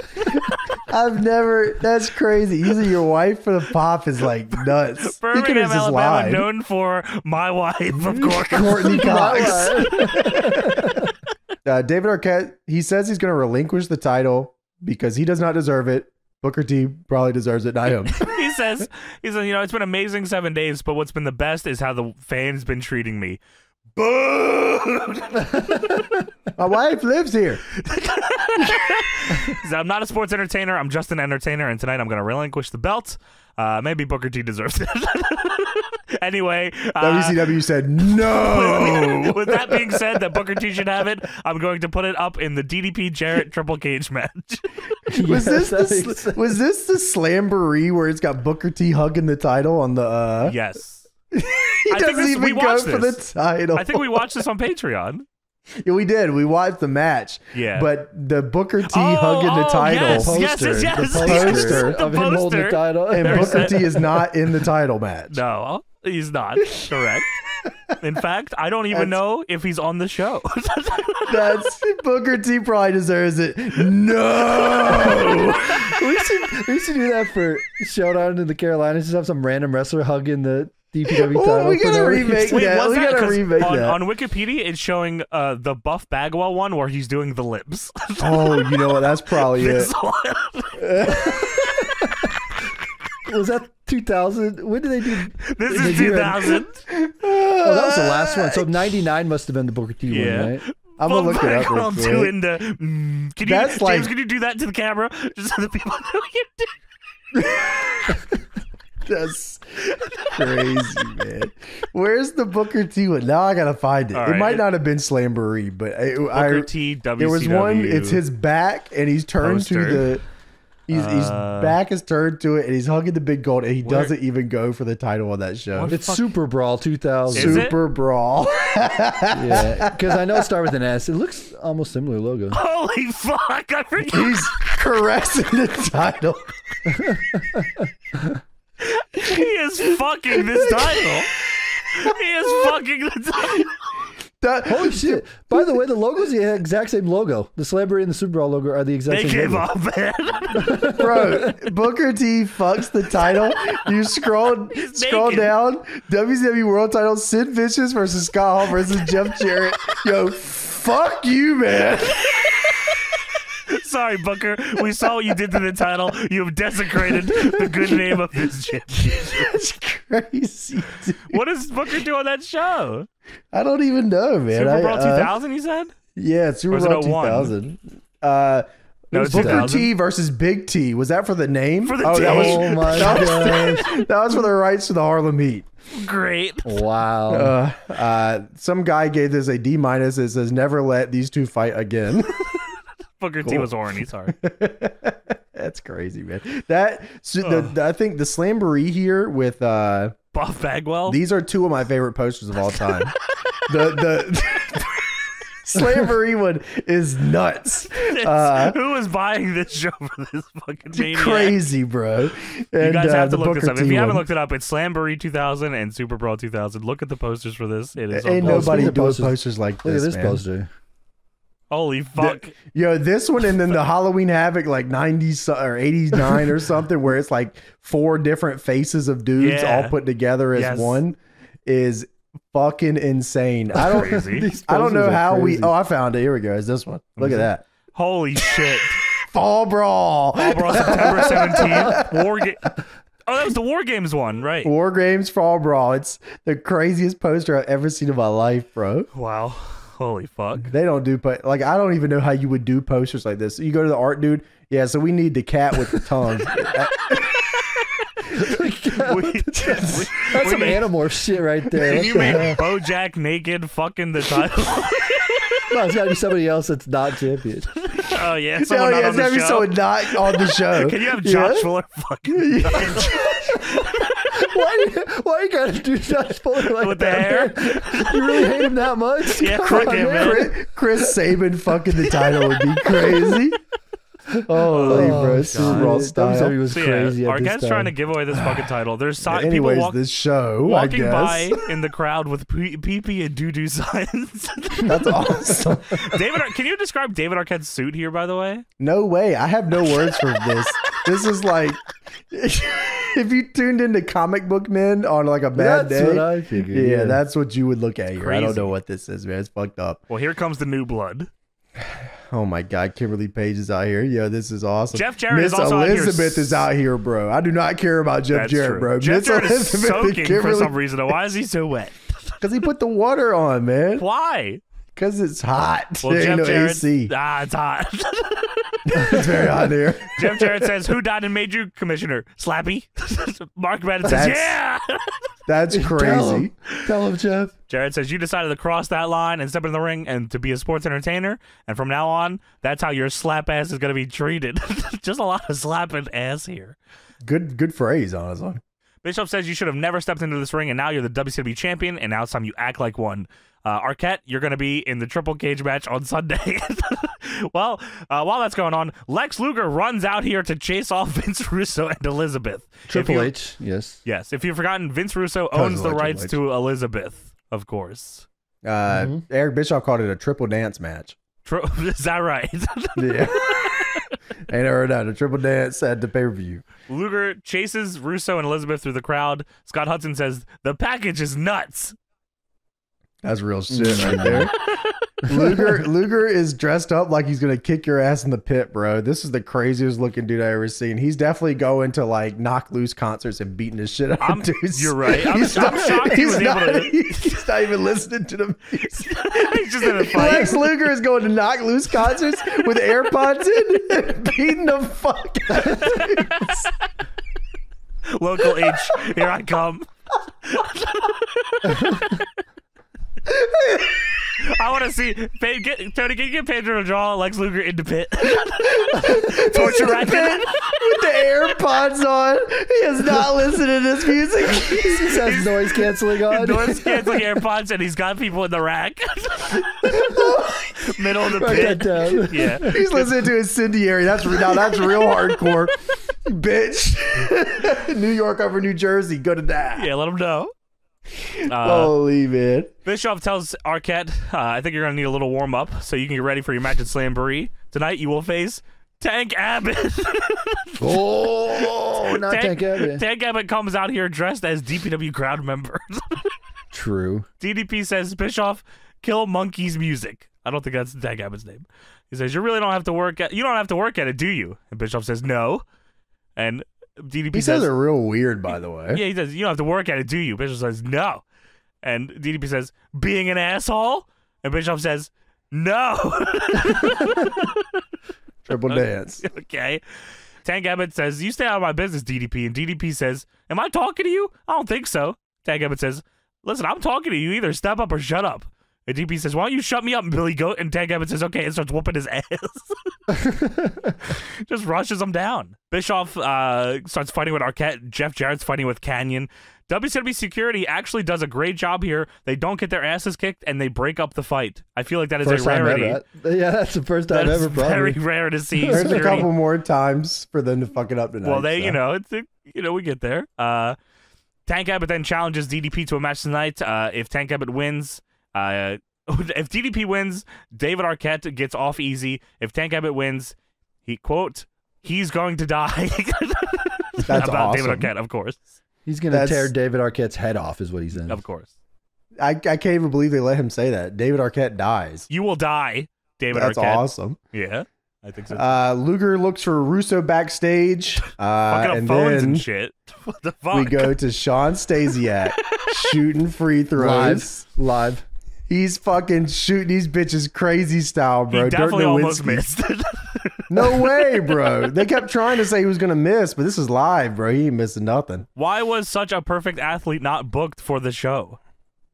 I've never. That's crazy. Using your wife for the pop is like nuts. He Birmingham, just Alabama, lied. known for my wife, of course. Courteney Cox. Uh, David Arquette, he says he's going to relinquish the title because he does not deserve it. Booker T probably deserves it, I him. he says, he says, you know, it's been amazing seven days, but what's been the best is how the fans been treating me. Boo! My wife lives here. I'm not a sports entertainer. I'm just an entertainer, and tonight I'm going to relinquish the belt. Uh, maybe Booker T deserves it. anyway, uh, WCW said no. with that being said, that Booker T should have it. I'm going to put it up in the DDP Jarrett Triple Cage match. Was Yes, this the, makes sl- was this the slamboree where it's got Booker T hugging the title on the? uh yes, He I think doesn't this- even we go watched for this. the title. I think we watched this on Patreon. Yeah, we did. We watched the match. Yeah. But the Booker T Oh, hugging the oh, title, yes, poster, yes, yes, yes, the poster the of him holding the title. and Very Booker sad. T is not in the title match. No, he's not. Correct. In fact, I don't even That's- know if he's on the show. That's Booker T probably deserves it. No. we should we should do that for Showdown in the Carolinas. Just have some random wrestler hugging the DPW Oh, title. we for gotta remake reason. Yeah, was we that? gotta 'Cause remake on, that. on Wikipedia, it's showing uh, the Buff Bagwell one where he's doing the lips. oh, you know what? That's probably it. Was that 2000? When did they do? This Did is 2000. Oh, that was the last one. So 99 must have been the Booker T Yeah. one, right? I'm gonna look it up real Bagwell quick. doing the. Mm, can you, That's James, like- can you do that to the camera just so the people know you did? That's crazy, man. Where's the Booker T one? Now I gotta find it. All it right. might not have been Slamboree, but I, Booker I, T, WCW. there was one. It's his back, and he's turned Poster. to the. He's, Uh, his back is turned to it, and he's hugging the big gold, and he Where- doesn't even go for the title on that show. It's fuck- Super Brawl 2000. Is it? Super Brawl. Yeah, because I know it started with an S. It looks almost similar logo. Holy fuck! I forget. he's caressing the title. He is fucking this title. He is fucking the title. That- Holy shit! By the way, the logo is the exact same logo. The Celebrity and the Super Brawl logo are the exact They same gave logo. up, man. Bro, Booker T fucks the title. You scroll He's scroll naked. down. WWE World Title: Sid Vicious versus Scott Hall versus Jeff Jarrett. Yo, fuck you, man. Sorry, Booker. We saw what you did to the title. You have desecrated the good name of this champion. That's crazy. Dude. What does Booker do on that show? I don't even know, man. Super I, Brawl uh, 2000, you said? yeah, Super it Brawl 01? 2000. Uh, No, Booker T versus Big T. Was that for the name? For the oh, that was, Oh my that was, that was for the rights to the Harlem Heat. Great. Wow. Uh, uh, some guy gave this a D minus. It says never let these two fight again. Booker T Cool. was horny. Sorry. That's crazy, man. That so the, the- I think the Slamboree here with uh Buff Bagwell. these are two of my favorite posters of all time. the the Slamboree one is nuts. Uh, Who is buying this show for this fucking maniac? crazy, bro. And, You guys uh, have to the look this Booker up. If T you haven't looked it up, it's Slamboree 2000 and Super Brawl 2000. Look at the posters for this. It is Ain't unbelievable. nobody Speaking doing posters, posters like Look this. at this man. poster. Holy fuck. Yo, this one and then the Halloween Havoc like 90s or 89 or something where it's like four different faces of dudes Yeah. all put together as Yes. one is fucking insane. I don't I don't know posters are how we. Oh, I found it. Here we go. Is this one. Look at that. Holy shit. Fall Brawl. Fall Brawl September 17th. War Ga- Oh, that was the War Games one, right? War Games Fall Brawl. It's the craziest poster I've ever seen in my life, bro. Wow. Holy fuck. They don't do po- like I don't even know how you would do posters like this. You go to the art dude, yeah. So we need the cat with the tongue. We, we, That's we some made- Animorph shit right there. Can What you the make hell? Bojack naked fucking the title? No, it's got to be somebody else that's not champion. oh yeah, oh someone not yeah, on it's the gotta be show. someone not on the show. Can you have Yeah? Josh Fuller fucking why, you- why you gotta do Josh Fuller like With the that? hair? You really hate him that much? Yeah, Come on, man. Chris, Chris Saban fucking the title would be crazy. Holy Oh, bro, Super Brawl shit. style. WWE was So, yeah, crazy at this Arquette's time. to give away this fucking title. There's si- people Anyways, walk- this show, walking I guess. by in the crowd with pee pee and doo doo signs. That's awesome. David, Ar- can you describe David Arquette's suit here? By the way, No way. I have no words for this. This is like if you tuned into comic book men on like a bad That's day. what I figured. yeah, Yeah, that's what you would look at here. I don't know what this is, man. It's fucked up. well, here comes the new blood. Oh my god, Kimberly Page is out here. Yo, this is awesome. Jeff Jarrett Miss is also out here. Elizabeth is out here, bro. I do not care about Jeff That's Jarrett, true. bro. Jeff Miss Jarrett is Elizabeth and soaking for Kimberly- some reason. Why is he so wet? Because he put the water on, man. Why? Because it's hot. Well, there ain't Jeff no Jarrett. AC. Ah, it's hot. It's very hot here. Jeff Jarrett says, "Who died and made you commissioner? Slappy." Mark Madden says, That's- "Yeah." That's Tell crazy. him, tell him, Jeff. Jarrett says you decided to cross that line and step in the ring and to be a sports entertainer, and from now on, that's how your slap ass is going to be treated. Just a lot of slapping ass here. Good, good phrase, honestly. Bischoff says you should have never stepped into this ring, and now you're the WCW champion, and now it's time you act like one. Uh, Arquette, you're going to be in the triple cage match on Sunday. well, uh, while that's going on, Lex Luger runs out here to chase off Vince Russo and Elizabeth. Triple you- H, yes. Yes, if you've forgotten, Vince Russo owns the rights H. to Elizabeth, of course. Uh, Mhm. Eric Bischoff called it a triple dance match. Tro- Is that right? Yeah. Ain't ever done a triple dance at the pay per view. Luger chases Russo and Elizabeth through the crowd. Scott Hudson says the package is nuts. That's real shit right there. Luger Luger is dressed up like he's gonna kick your ass in the pit, bro. This is the craziest looking dude I ever seen. He's definitely going to like knock loose concerts and beating his shit out I'm- of dudes. you're right. I'm- He's I'm shocked he was able not, to- He's not even listening to the music. He's just in a fight. Lex Luger is going to knock loose concerts with AirPods in and beating the fuck out of dudes. Local H, here I come. I want to see get, Tony. Can you get Pedro to draw Lex Luger into pit? Torture rack. With the AirPods on, he is not listening to this music. He has noise canceling on. Noise canceling AirPods, and he's got people in the rack. Middle of the Write pit. Yeah. He's listening to Incendiary. That's now that's real hardcore, bitch. New York over New Jersey, go to that. Yeah, let him know. Uh, Holy man. Bischoff tells Arquette, uh, I think you're going to need a little warm up so you can get ready for your match at Slamboree. Tonight you will face Tank Abbott. Oh, not Tank Abbott. Tank Abbott comes out here dressed as DPW crowd member. True. DDP says, Bischoff, kill Monkey's music. I don't think that's Tank Abbott's name. He says, you really don't have to work at, you don't have to work at it, do you? And Bischoff says, no. And DDP He says, says are real weird, by the way. yeah, he says, you don't have to work at it, do you? Bischoff says, no. And DDP says, being an asshole? And Bischoff says, no. Triple dance. okay. Tank Abbott says, you stay out of my business, DDP. And DDP says, am I talking to you? I don't think so. Tank Abbott says, listen, I'm talking to you. Either step up or shut up. And DDP says, why don't you shut me up, Billy Goat? And Tank Abbott says, okay, and starts whooping his ass. Just rushes him down. Bischoff uh, starts fighting with Arquette. Jeff Jarrett's fighting with Kanyon. WCW security actually does a great job here. They don't get their asses kicked and they break up the fight. I feel like that is First a rarity. Yeah, that's the first That time is ever. very rare to see. There's a couple more times for them to fuck it up tonight. Well, they, so. you know, it's a, you know, we get there. Uh, Tank Abbott then challenges DDP to a match tonight. Uh, if Tank Abbott wins, uh, if DDP wins, David Arquette gets off easy. If Tank Abbott wins, he quote, he's going to die. That's About awesome. David Arquette, of course, He's gonna That's- tear David Arquette's head off, is what he's said. of course. I, I can't even believe they let him say that. David Arquette dies. You will die, David That's Arquette. awesome. Yeah, I think so. Uh, Luger looks for Russo backstage. Uh, Fucking up and phones then and shit. What the fuck? we go to Shawn Stasiak shooting free throws. Live, live. He's fucking shooting these bitches crazy style, He bro. Dirk definitely almost Nowitzki. missed. No way, bro. They kept trying to say he was gonna miss, but this is live, bro. He ain't missing nothing. Why was such a perfect athlete not booked for the show?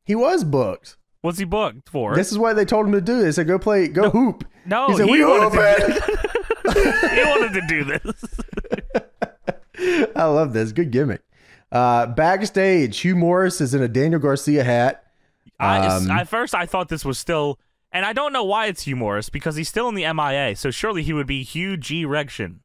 He was booked. What's he booked for? This is what they told him to do. This. They said, "Go play, go hoop." no, he said, he, "We wanted hooping." to, he wanted to do this. I love this. Good gimmick. Uh, backstage, Hugh Morris is in a Daniel Garcia hat. I, Um, at first, I thought this was still, and I don't know why it's Hugh Morris because he's still in the MIA. So surely he would be Hugh G. Rection.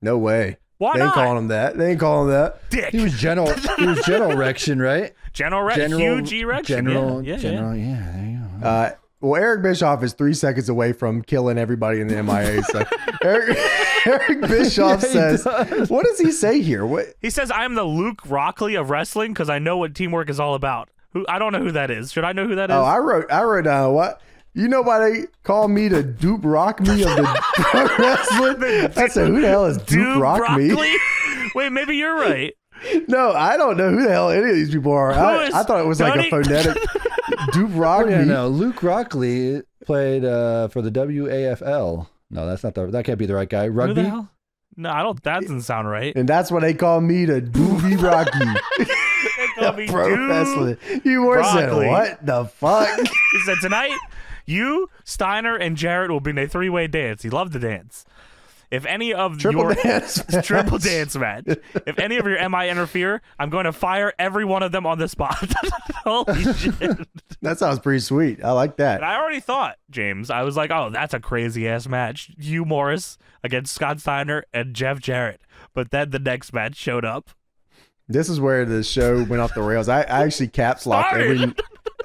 No way. Why they ain't not? calling him that. They ain't calling him that. Dick. He was general. he was general Rection, right? General, Re- General Hugh G. Rection. General. yeah, yeah, general. Yeah. there you go. Uh, well, Eric Bischoff is three seconds away from killing everybody in the MIA. So Eric, Eric Bischoff Yeah, says, does. "What does he say here? What? He says, "I am the Luke Rockley of wrestling because I know what teamwork is all about." Who I don't know who that is. Should I know who that is? Oh, I wrote. I wrote down what." You know why they call me the Dupe Rock Me of the pro wrestling? I said, who the hell is Dupe, Dude, Rock broccoli. Me? Wait, maybe you're right. No, I don't know who the hell any of these people are. I, I thought it was like a Tony- phonetic Dupe Rock Oh, yeah, Me. no. Luke Rockley played uh, for the WAFL. No, that's not the. That can't be the right guy. Who Rugby. the hell? No, I don't. That doesn't sound right. And that's why they call me the Doobie Rocky. They call me pro Dude wrestling. You were Broccoli. what the fuck? He said tonight, you, Steiner, and Jarrett will be in a three-way dance. He loved to dance. If any of Triple your dance. triple dance match, if any of your MI interfere, I'm going to fire every one of them on the spot. Holy shit! That sounds pretty sweet. I like And that. I already thought, James, I was like, oh, that's a crazy ass match. Hugh Morris against Scott Steiner and Jeff Jarrett. But then the next match showed up. This is where the show went off the rails. I, I actually caps locked every.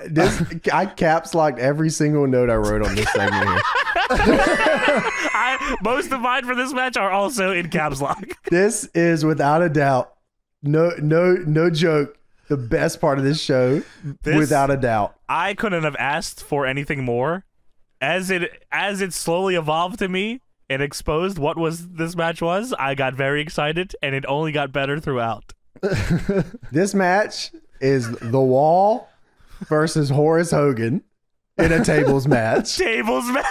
This I caps locked every single note I wrote on this segment here. I most of mine for this match are also in caps lock. This is without a doubt, no no no joke, the best part of this show, This- without a doubt. I couldn't have asked for anything more. As it as it slowly evolved to me and exposed what was this match was, I got very excited and it only got better throughout. This match is the Wall versus Horace Hogan in a tables match. Tables match.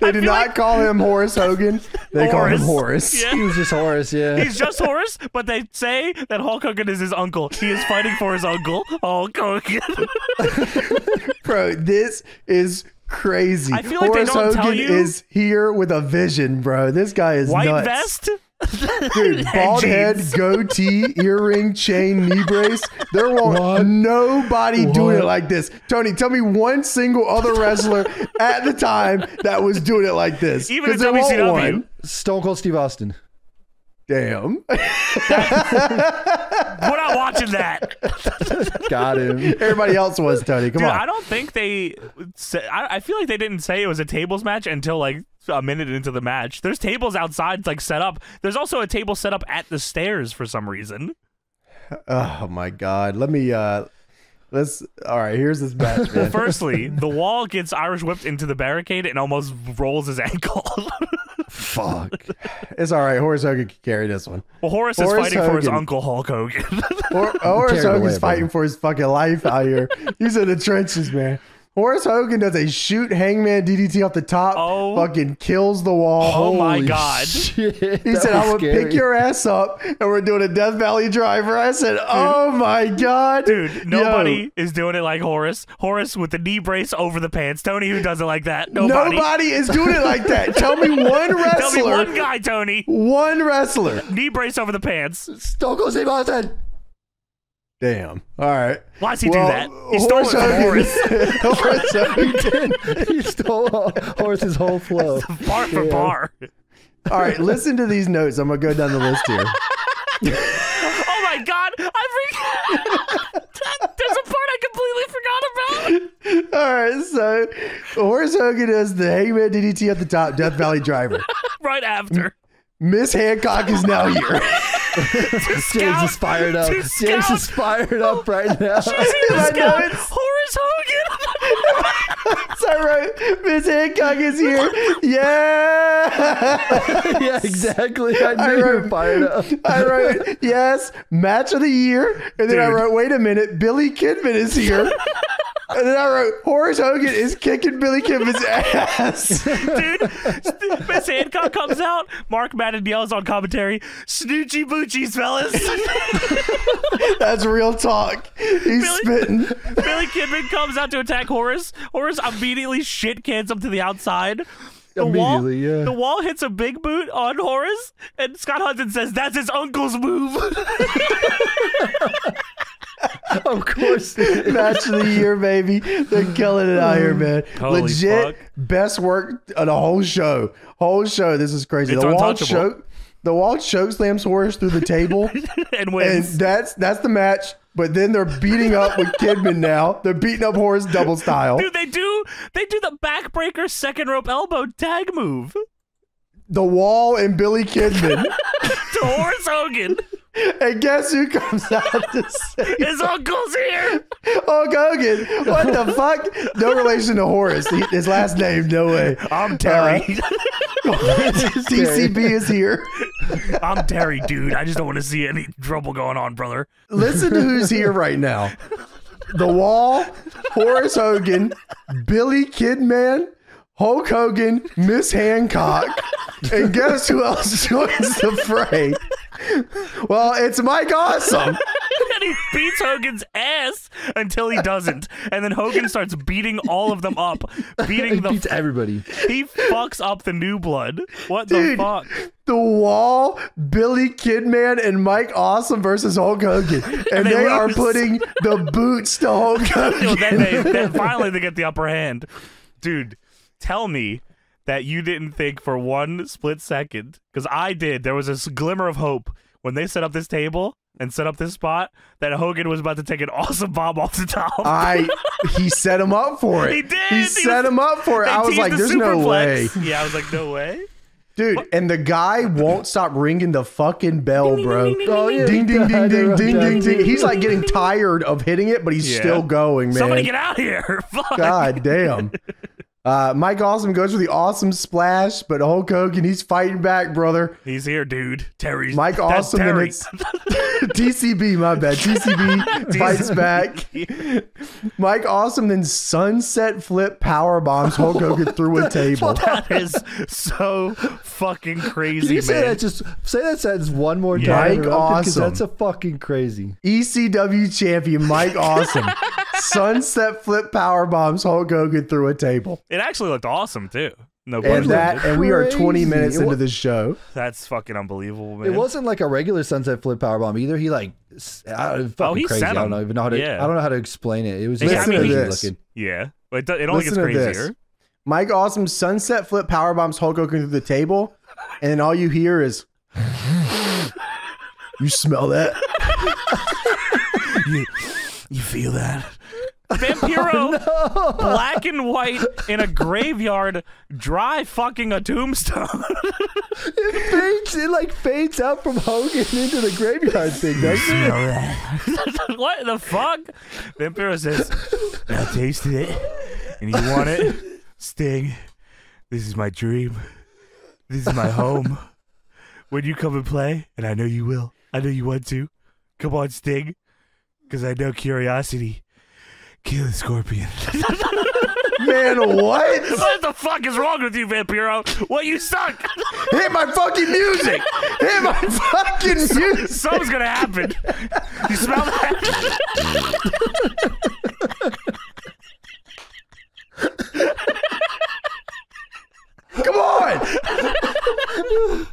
They did not like- call him Horace Hogan. They call him Horace. Horace. Yeah. He was just Horace, yeah. He's just Horace, but they say that Hulk Hogan is his uncle. He is fighting for his uncle, Hulk Hogan. Bro, this is crazy. I feel like they Horace don't tell Hogan you- is here with a vision, bro. This guy is White nuts. vest. Dude, bald head, goatee, earring, chain, knee brace. There won't What? nobody doing it like this. Tony, tell me one single other wrestler at the time that was doing it like this. Even in 'Cause there won't WCW. one. Stone Cold Steve Austin. Damn. We're not watching that. Got him. Everybody else was Tony. Come Dude, on. I don't think they. I, I feel like they didn't say it was a tables match until like a minute into the match. There's tables outside, like set up. There's also a table set up at the stairs for some reason. Oh my god. Let me uh let's all right, here's this match, man. Firstly, the wall gets Irish whipped into the barricade and almost rolls his ankle. Fuck. it's all right. Horace Hogan can carry this one. well, Horace, is Horace fighting for his uncle Hulk Hogan. Hor- Horace Carried away, Hogan's fighting brother. for his fucking life out here. He's in the trenches, man. Horace Hogan does a shoot hangman DDT off the top, Oh. fucking kills the wall. Oh my God. Shit, He that said, "I'm gonna pick your ass up, and we're doing a Death Valley driver." I said, "Oh my god, Dude, Yo, nobody is doing it like Horace. Horace with the knee brace over the pants. Tony, who does it like that? Nobody. nobody is doing it like that." Tell me one wrestler. Tell me one guy, Tony. one wrestler. Knee brace over the pants. Stone Cold Steve Austin. Damn. All right. Why does he Well, do that? He stole it from Horace. Horace Hogan. he stole Horace's whole flow. bar for Yeah. bar. All right, listen to these notes. I'm gonna go down the list here. Oh my god, I forgot. There's a part I completely forgot about. All right, so Horace Hogan does the Hangman DDT at the top, Death Valley Driver. Right after. Miss Hancock is now here. James Scout- is fired up. James scout- is fired up right now. I know it's- Horace Hogan. so right, Miss Hancock is here. Yeah. yeah, exactly. I knew I you wrote- were fired up. I wrote yes, match of the year, and then I Dude. wrote, wait a minute, Billy Kidman is here. And then I wrote, Horace Hogan is kicking Billy Kidman's ass. Dude, Miss Hancock comes out. Mark Madden yells on commentary, Snoochie Boochies, fellas. That's real talk. He's Billy- spitting. Billy Kidman comes out to attack Horace. Horace immediately shit cans him to the outside. The wall, Immediately, yeah. the wall hits a big boot on Horace, and Scott Hudson says that's his uncle's move. Of course. it is. Match of the year, baby. They're killing it out here, mm. man. Holy Legit fuck. best work of the whole show. Whole show. This is crazy. It's the wall untouchable. choke. The wall choke slams Horace through the table, and and wins. that's that's the match. But then they're beating up with Kidman now. They're beating up Horace double style. Dude, they do they do the backbreaker second rope elbow tag move The wall and Billy Kidman. to Horace Hogan. And guess who comes out to say His uncle's here. Hulk Hogan? What the fuck? No relation to Horace. He- His last name, no way. I'm Terry. Uh, DCB is here. I'm Terry, dude. I just don't want to see any trouble going on, brother. Listen to who's here right now. The Wall, Horace Hogan, Billy Kidman, Hulk Hogan, Miss Hancock, and guess who else joins the fray? Well, it's Mike Awesome. and he beats Hogan's ass until he doesn't. And then Hogan starts beating all of them up. Beating the beats everybody. he fucks up the new blood. What Dude. the fuck? The Wall, Billy Kidman, and Mike Awesome versus Hulk Hogan. And, they they, are putting the boots to Hulk Hogan. You know, then they then finally they get the upper hand. Dude, tell me that you didn't think for one split second, because I did. There was this glimmer of hope when they set up this table and set up this spot that Hogan was about to take an awesome bomb off the top. I he set him up for it. He did. He He set was- him up for it. I was like, the "There's no way. Yeah, I was like, no way. dude." And the guy won't stop ringing the fucking bell, bro. Oh, yeah. Ding ding ding ding ding ding ding. He's like getting tired of hitting it, but he's Yeah. still going, man. Somebody get out here. Fuck. God damn. Uh, Mike Awesome goes for the awesome splash, but Hulk Hogan, he's fighting back, brother. He's here, dude. Terry's Mike Awesome, and it's TCB, my bad. TCB fights back. Mike Awesome then sunset flip power bombs Hulk Hogan through a table. that is so fucking crazy, Can you say man. that? Just say that sentence one more Yeah. time. Mike Awesome. that's a fucking crazy. ECW champion Mike Awesome sunset flip power bombs Hulk Hogan through a table. It actually looked awesome too. No pun And that, intended. and we are 20 minutes It into wa- this show. That's fucking unbelievable, man. It wasn't like a regular sunset flip power bomb either. He like, s- uh, I don't, oh, fucking Oh, he crazy. sent I don't know even know how to. Yeah. I don't know how to explain it. It was Yeah, just I mean, crazy this. looking. Yeah, but it, it only Listen gets to crazier. this. Mike Awesome sunset flip power bombs Hulk Hogan through the table, and then all you hear is, "You smell that?" you, You feel that? Vampiro, oh, black and white in a graveyard, dry fucking a tombstone. It fades. It like fades out from Hogan into the graveyard thing, doesn't it? what the fuck? Vampiro says, I tasted it, and you want it? Sting, this is my dream. This is my home. When you come and play, and I know you will, I know you want to. Come on, Sting, because I know curiosity. Kill the scorpion. Man, what? what the fuck is wrong with you, Vampiro? What you suck? Hit my fucking music! Hit my fucking music! Something's gonna happen. You smell that? Come on!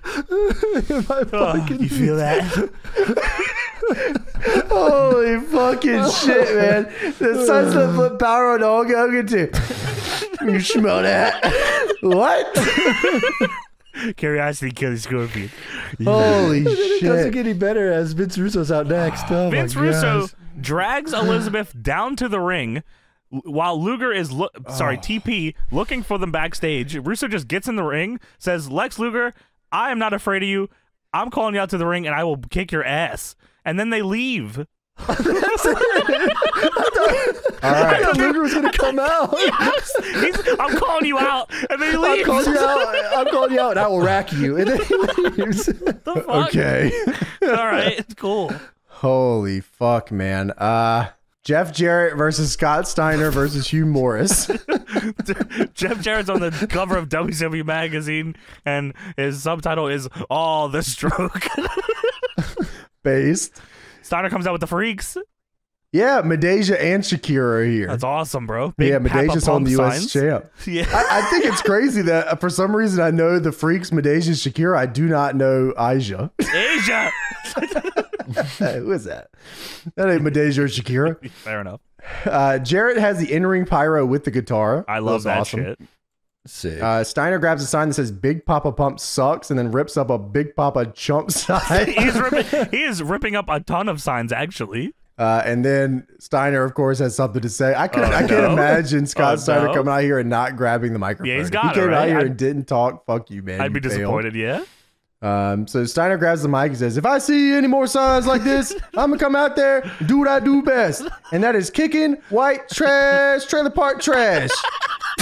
My oh, fucking- you feel that? Holy fucking shit, man! The sunset flip power on Hulk Hogan too. You smell that? What? Curiosity killed the scorpion. Holy it doesn't get any better as Vince Russo's out next. Oh Vince my Russo gosh. drags Elizabeth down to the ring while Luger is lo- sorry Oh. TP looking for them backstage. Russo just gets in the ring, says Lex Luger, "I am not afraid of you. I'm calling you out to the ring, and I will kick your ass." And then they leave. All I right, thought Luger was gonna come out. He's, I'm calling you out, and then he I'm calling you out. I'm calling you out, and I will rack you. And then he leaves. The fuck? okay. All right, it's cool. Holy fuck, man. Uh, Jeff Jarrett versus Scott Steiner versus Hugh Morris. Jeff Jarrett's on the cover of WCW magazine, and his subtitle is "All the Stroke." Based. Steiner comes out with the freaks. Yeah, Midajah and Shakira are here. That's awesome, bro. Big yeah, Midajah's on the U.S. signs. champ. Yeah. I, I think it's crazy that uh, for some reason I know the freaks Midajah and Shakira. I do not know Aja. Asia. Who is that? That ain't Medeja or Shakira. Fair enough. Uh, Jarrett has the in-ring pyro with the guitar. I love was that awesome. shit. Sick. Uh, Steiner grabs a sign that says "Big Papa Pump sucks" and then rips up a Big Papa Chump sign. He's ripping, he is ripping up a ton of signs, actually. Uh, and then Steiner, of course, has something to say. I could, Oh, I can't imagine Scott Oh, Steiner no. coming out here and not grabbing the microphone. Yeah, he's If got he it, came out here I'd- and didn't talk. Fuck you, man. I'd be failed. disappointed, yeah. Um, so Steiner grabs the mic and says, "If I see any more signs like this, I'm gonna come out there and do what I do best, and that is kicking white trash, trailer park trash."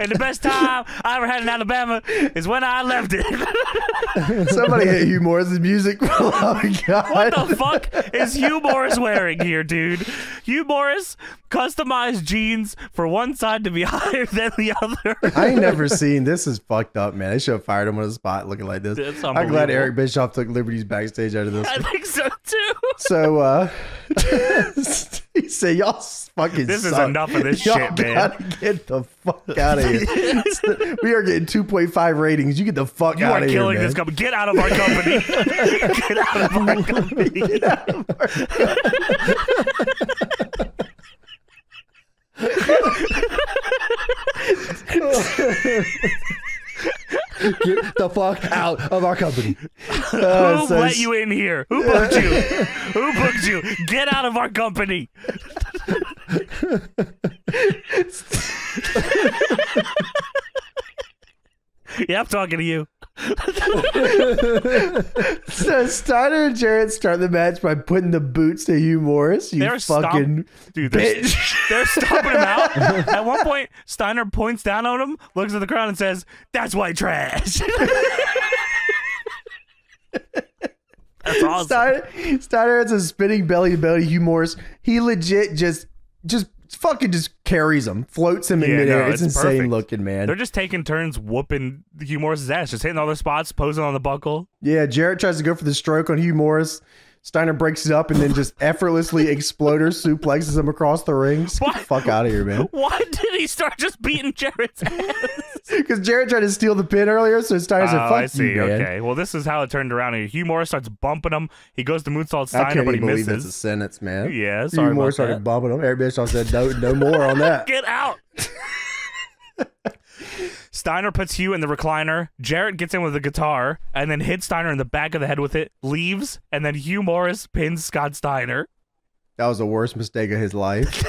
And the best time I ever had in Alabama is when I left it. Somebody hit Hugh Morris's music. oh my god! what the fuck is Hugh Morris wearing here, dude? Hugh Morris customized jeans for one side to be higher than the other. I ain't never seen this. Is fucked up, man. They should have fired him on the spot looking like this. I'm glad. Eric Bischoff took liberties backstage out of this. I think so too. So uh he said, Y'all fucking This is enough of this Y'all shit, man." get the fuck out of here. we are getting 2.5 ratings. You get the fuck You out of here. You are killing this company. Get out of our company. Get out of our company. Get the fuck out of our company. Uh, Who so let you in here? Who booked you? Who booked you? Get out of our company. yeah, I'm talking to you. So Steiner and Jarrett start the match by putting the boots to Hugh Morris. You They're fucking Dude, they're, bitch. they're stomping him out. At one point, Steiner points down on him, looks at the crowd, and says, "That's white trash." That's awesome. Steiner, Steiner has a spinning belly to belly Hugh Morris. He legit just just fucking just carries him, floats him in Yeah, midair. no, it's, it's insane perfect. looking, man. They're just taking turns whooping Hugh Morris's ass, just hitting all the spots, posing on the buckle. Yeah, Jarrett tries to go for the stroke on Hugh Morris. Steiner breaks it up and then just effortlessly exploder suplexes him across the ring. Just get the fuck out of here, man. Why did he start just beating Jarrett's ass? Because Jarrett tried to steal the pin earlier, so Steiner said, Oh, fuck I see. you. Okay. Well, this is how it turned around here. Hugh Morris starts bumping him. He goes to moonsault I Steiner, can't but he misses. that's a sentence, man. Yeah, Hugh Morris started that. bumping him. Everybody said, no, no more on that. Get out. Steiner puts Hugh in the recliner. Jarrett gets in with the guitar and then hits Steiner in the back of the head with it, leaves, and then Hugh Morris pins Scott Steiner. That was the worst mistake of his life.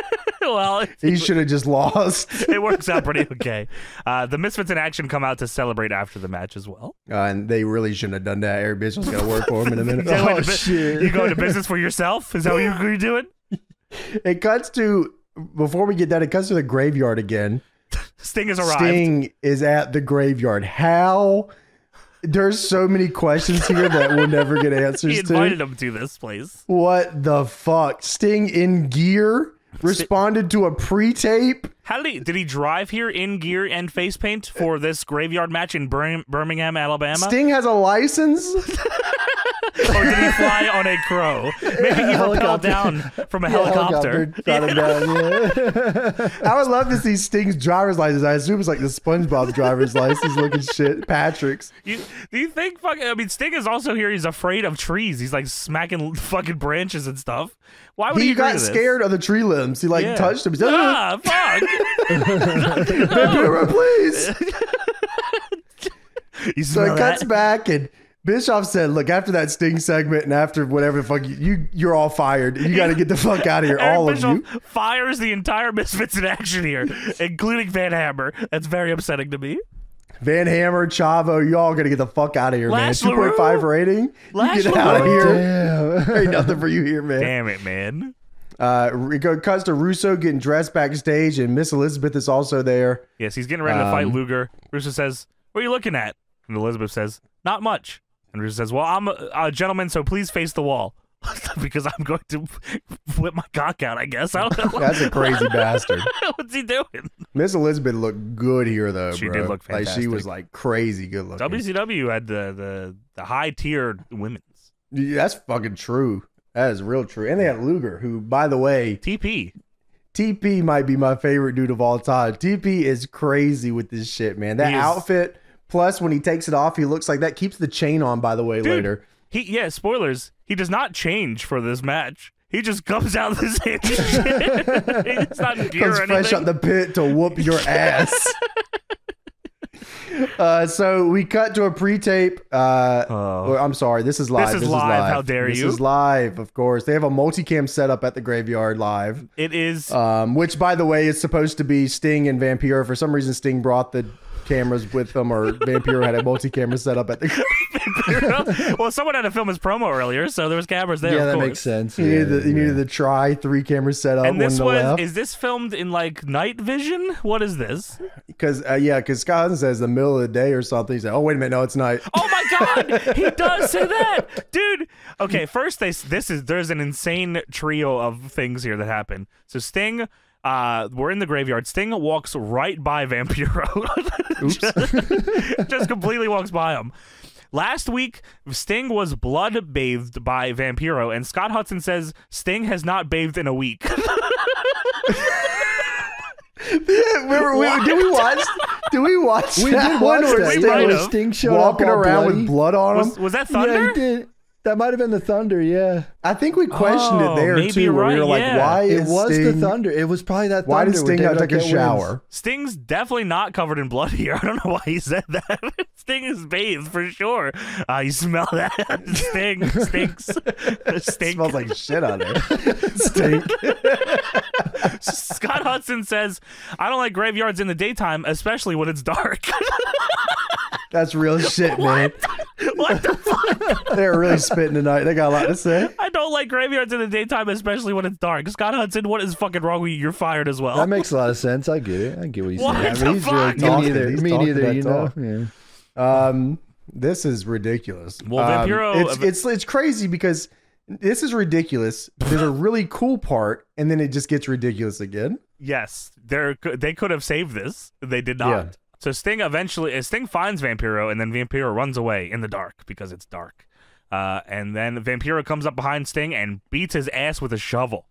well, He should have just lost. it works out pretty okay. Uh, the Misfits in action come out to celebrate after the match as well. Uh, and they really shouldn't have done that. Bitch was going to work for him in a minute. You go Oh, into shit. You go into business for yourself? Is that what you- you're doing? It cuts to, before we get that, it cuts to the graveyard again. Sting has arrived. Sting is at the graveyard. How? There's so many questions here that we'll never get answers He invited to. him to this place. What the fuck? Sting in gear responded to a pre-tape. How did he? Did he drive here in gear and face paint for this graveyard match in Birmingham, Alabama? Sting has a license. or did he fly on a crow? Maybe he rappelled Helicopter. down from a Yeah, helicopter. got him down. Yeah. I would love to see Sting's driver's license. I assume it's like the SpongeBob driver's license looking shit. Patrick's. You, do you think fucking? I mean, Sting is also here. He's afraid of trees. He's like smacking fucking branches and stuff. Why would he, He agree got to this? scared of the tree limbs. He like Yeah. touched him. He said, "Ah, fuck! Vampiro, please. You So smell it cuts that? back and Bischoff said, "Look, after that Sting segment and after whatever the fuck you, you you're all fired. You got to get the fuck out of here, Eric all of you." fires the entire Misfits in action here, including Van Hammer. That's very upsetting to me. Van Hammer, Chavo, you all got to get the fuck out of here, Lash man. Two point five LeRoux? rating. Lash you get out of here. Damn. Ain't nothing for you here, man. Damn it, man. Uh, it go- cuts to Russo getting dressed backstage, and Miss Elizabeth is also there. Yes, he's getting ready to fight Um, Luger. Russo says, "What are you looking at?" And Elizabeth says, "Not much." And Russo says, "Well, I'm a, a gentleman, so please face the wall." because I'm going to whip my cock out, I guess. I don't know. That's a crazy bastard. What's he doing? Miss Elizabeth looked good here, though. She bro. did look Like she was like crazy good looking. WCW had the the, the high tiered women's. Yeah, That's fucking true. That is real true. And they had Luger, who, by the way, TP. TP might be my favorite dude of all time. TP is crazy with this shit, man. That He outfit, plus when he takes it off, he looks like that. Keeps the chain on, by the way, Dude, later. He yeah, spoilers. He does not change for this match. He just comes out the same shit. He's not in gear Comes or fresh out the pit to whoop your ass. uh, so we cut to a pre-tape. Uh, Oh. I'm sorry, this is live. This is live. How dare this you. is live, of course. They have a multicam setup at the graveyard live. It is Um, which, by the way, is supposed to be Sting and Vampiro. For some reason, Sting brought the cameras with them, or Vampiro had a multi-camera setup at the. well, someone had to film his promo earlier, so there was cameras there. yeah, of that course. makes sense. he Yeah, needed the, he yeah. needed the try three camera setup. And one this to was left. is this filmed in like night vision? What is this? because uh, yeah, because Scott Hudson says the middle of the day or something. He said, "Oh wait a minute, no, it's night." Oh my god, he does say that, dude. Okay, first they this is there's an insane trio of things here that happen. So Sting, uh, we're in the graveyard. Sting walks right by Vampiro, just, just completely walks by him. Last week, Sting was blood bathed by Vampiro, and Scott Hudson says Sting has not bathed in a week. Remember, we, did we watch? Did we watch? We that did one watch where that. Sting was. Sting showed walking up around bloody. with blood on him? was, was that Yeah, Thunder? he did. That might have been the Thunder. Yeah, I think we questioned Oh, it there maybe too. you're Where we were like, yeah. "Why it was Sting, the Thunder. It was probably that. Why did Thunder where Sting have to take a Arquette wins. shower?" Sting's definitely not covered in blood here. I don't know why he said that. Sting is bathed for sure. Uh, you smell that? Sting stinks. Stink. smells like shit on it. Stink. Scott Hudson says, "I don't like graveyards in the daytime, especially when it's dark." That's real shit, man. what the fuck? They're really spitting tonight. They got a lot to say. I don't like graveyards in the daytime, especially when it's dark. Scott Hudson, what is fucking wrong with you? You're fired as well. That makes a lot of sense. I get it. I get what you're What saying. the I mean, he's really fuck? Me neither. He's Me neither. that You know. Yeah. Um, this is ridiculous. Well, Um, Vampiro- it's, it's it's crazy because this is ridiculous. There's a really cool part, and then it just gets ridiculous again. Yes, they're they could have saved this. They did not. Yeah. So Sting eventually Sting finds Vampiro and then Vampiro runs away in the dark because it's dark. Uh, and then Vampiro comes up behind Sting and beats his ass with a shovel.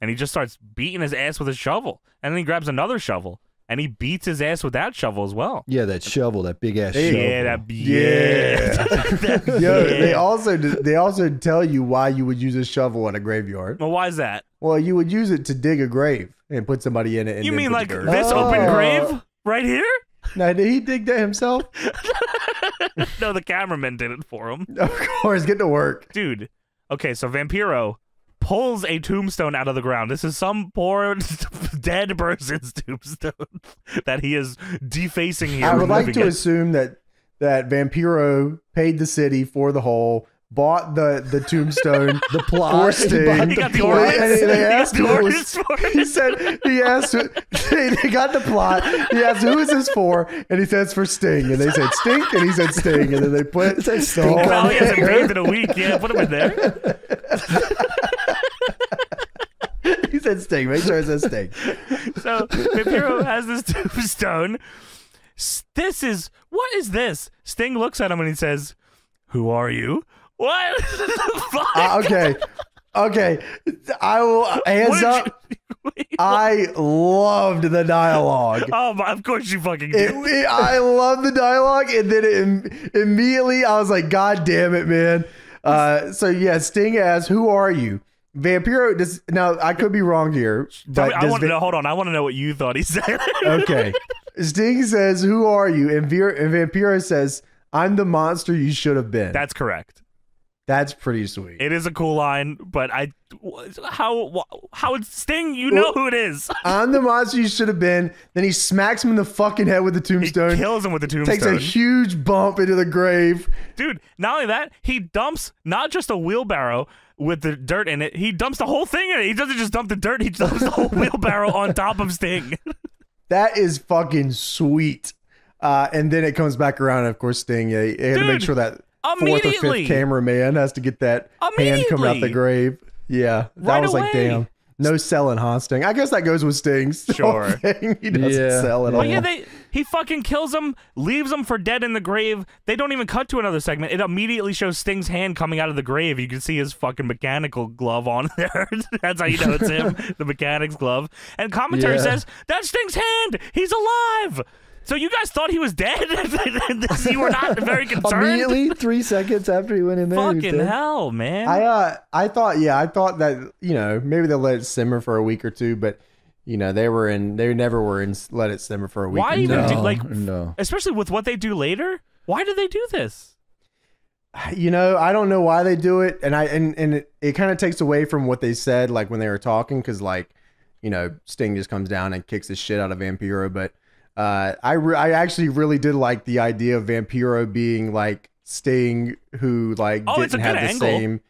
And he just starts beating his ass with a shovel. And then he grabs another shovel and he beats his ass with that shovel as well. Yeah, that shovel, that big ass Hey, shovel. Yeah, that Yeah. yeah. Yo, Yeah. they also they also tell you why you would use a shovel in a graveyard. well, why is that? Well, you would use it to dig a grave and put somebody in it. And You mean like this open Oh. grave right here? Now, did he dig that himself? no, the cameraman did it for him. of course, get to work. dude. Okay, so Vampiro pulls a tombstone out of the ground. This is some poor dead person's tombstone that he is defacing here. I would like to it. assume that that Vampiro paid the city for the hole, bought the the tombstone, The plot. Sting. He got the And they- He they asked who it was- ordinance for it. He said he asked they, they got the plot. He asked who is this for, and he says for Sting, and they said Stink, and he said Sting, and then they put It said the Stink whole- on Well, he hasn't there. bathed in a week. Yeah, put him in there. he said Sting. Make sure it says Sting. So Vampiro has this tombstone. This is what is this? Sting looks at him and he says, "Who are you?" What? the fuck? Uh, okay, okay. I will hands up. you- I loved the dialogue. oh, my, of course you fucking did. it- I love the dialogue, and then it, immediately I was like, "God damn it, man!" Uh, so yeah, Sting asks, "Who are you?" Vampiro. Does, now I could be wrong here, but me- I want to know. Hold on, I want to know what you thought he said. okay. Sting says, "Who are you?" And, Vir- and Vampiro says, "I'm the monster you should have been." That's correct. That's pretty sweet. It is a cool line, but I how how it's Sting. You know who it is. I'm the monster you should have been. Then he smacks him in the fucking head with the tombstone. He kills him with the tombstone. takes a huge bump into the grave. Dude, not only that, he dumps not just a wheelbarrow with the dirt in it. He dumps the whole thing in it. He doesn't just dump the dirt. He dumps the whole wheelbarrow on top of Sting. That is fucking sweet. Uh, and then it comes back around. And of course, Sting. Yeah, he had to make sure that fourth or fifth cameraman has to get that hand coming out the grave. Yeah, that Right was like, damn, no selling, huh, Sting? I guess that goes with Sting's Sure. thing. He doesn't Yeah. sell at all. But yeah, they he fucking kills him, leaves him for dead in the grave. They don't even cut to another segment. It immediately shows Sting's hand coming out of the grave. You can see his fucking mechanical glove on there. That's how you know it's him, the mechanic's glove. And commentary Yeah. says that's Sting's hand. He's alive. So you guys thought he was dead? you were not very concerned. Immediately, three seconds after he went in there. he was Fucking dead. hell, man. I uh, I thought, yeah, I thought that you know maybe they'll let it simmer for a week or two, but you know they were in, they never were in, let it simmer for a week. Why or even two. do- like- no. Especially with what they do later. Why do they do this? you know i don't know why they do it and i and, and it, it kind of takes away from what they said like when they were talking because like you know sting just comes down and kicks the shit out of vampiro but uh i re- i actually really did like the idea of vampiro being like sting who like Oh, didn't a have good the angle. same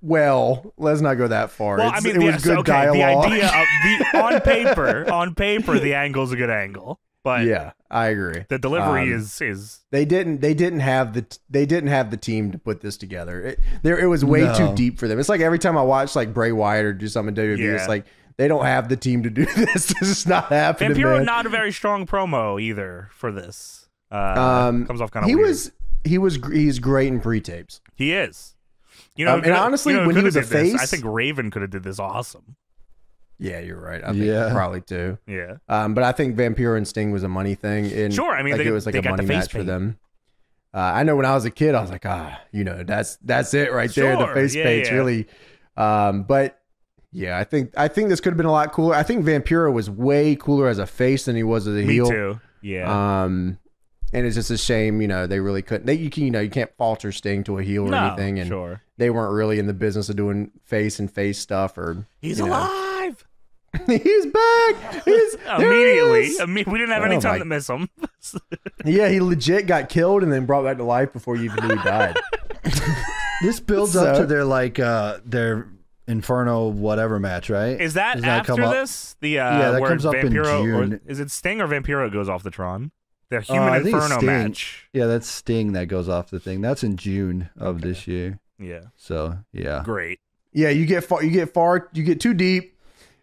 well let's not go that far Well, It's- I mean, it the, was so, good okay, dialogue the idea of the on paper, on paper, the angle's a good angle, but yeah i agree the delivery Um, is is They didn't. They didn't have the. They didn't have the team to put this together. It, there, it was way No. too deep for them. It's like every time I watch like Bray Wyatt or do something in WWE, Yeah. it's like they don't have the team to do this. this is not happening. Vampiro. man. Not a very strong promo either for this. Uh, Um, comes off kind of. he weird. was. He was. He's great in pre-tapes. He is. You know, Um, and honestly, you know when he was a did this? I think Raven could have did this awesome. Yeah, you're right. I think Yeah. probably too. Yeah. Um, but I think Vampiro and Sting was a money thing. And Sure, I mean, like they- it was like a money face match for them. Uh, I know when I was a kid, I was like, ah, you know, that's that's it right there. The face yeah, paint's yeah. really. Um, but yeah, I think I think this could have been a lot cooler. I think Vampiro was way cooler as a face than he was as a Me heel. too. Yeah. Um, and it's just a shame, you know, they really couldn't. They, you can, you know, you can't falter Sting to a heel or no, anything, and sure. they weren't really in the business of doing face and face stuff. Or He's you know. alive. he's back. He's there he Immediately. is. Imme- we didn't have Oh any time my- to miss him. Yeah, he legit got killed and then brought back to life before you even knew he died. This builds up So- to their like uh their Inferno whatever match, right? Is that Does that come after up? this? The uh, Yeah, that comes up in Vampiro, June. Or, is it Sting or Vampiro goes off the Tron? The Uh, Human I think it's Inferno Sting. match. Yeah, that's Sting that goes off the thing. That's in June of Okay. this year. Yeah, So yeah. great. Yeah, you get far, you get far, you get too deep,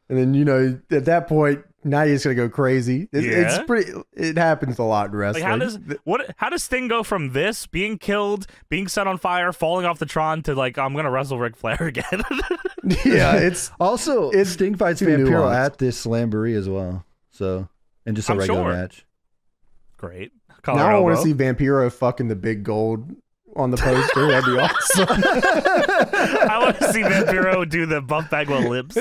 and then you know at that point now you're just gonna go crazy. It's, it's pretty. It happens a lot in Like wrestling. how does what? How does Sting go from this being killed, being set on fire, falling off the Tron to like I'm gonna wrestle Ric Flair again? yeah, it's Also, It's Sting fights too Vampiro nuanced. at this Slamboree as well. So and just a I'm regular sure. match. great. now I want to see Vampiro fucking the big gold on the poster. That'd be awesome. I want to see Vampiro do the Buff Bagwell lips.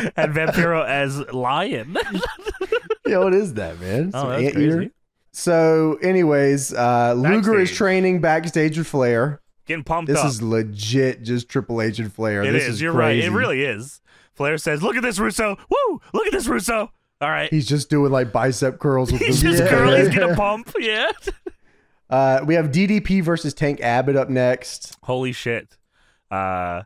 and Vampiro as lion. yeah, what is that, man? Oh, that's crazy. So, anyways, uh, Luger is training backstage with Flair. Getting pumped This up. is legit, just Triple H and Flair. It this is. is You're crazy. right. It really is. Flair says, "Look at this, Russo. Woo! Look at this, Russo. All right." He's just doing like bicep curls with He's just Yeah. curling. He's gonna pump. Yeah. Uh, we have DDP versus Tank Abbott up next. Holy shit. Uh,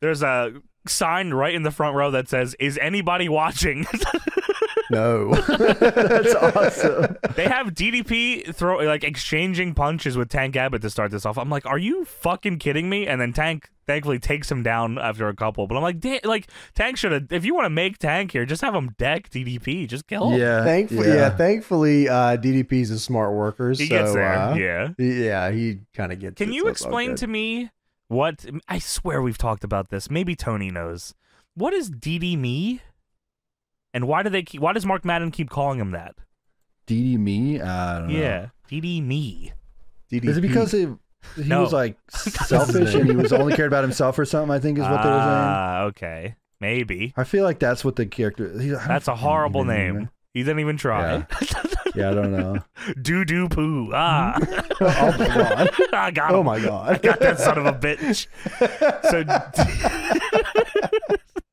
there's a sign right in the front row that says, "Is anybody watching?" No, That's awesome. they have DDP throw like exchanging punches with Tank Abbott to start this off. I'm like, are you fucking kidding me? And then Tank thankfully takes him down after a couple. But I'm like, da- like Tank should have. If you want to make Tank here, just have him deck DDP. Just kill him. Yeah. thankfully, yeah. thankfully, uh, DDP's a smart worker. he so, gets there. uh, yeah. yeah, he kind of gets. Can it, you so explain to me what? I swear we've talked about this. Maybe Tony knows. What is DD me? And why do they keep? Why does Mark Madden keep calling him that? DD me? I don't know. Yeah, DD me. DDP. Is it because he, he No. was like selfish and he was only cared about himself or something? I think is what they were saying. Ah, okay, maybe. I feel like that's what the character. he- That's a horrible even name. He didn't even try. Yeah, I don't know. Doo doo poo. Ah. oh my god! I got him. Oh my god! I got that son of a bitch. So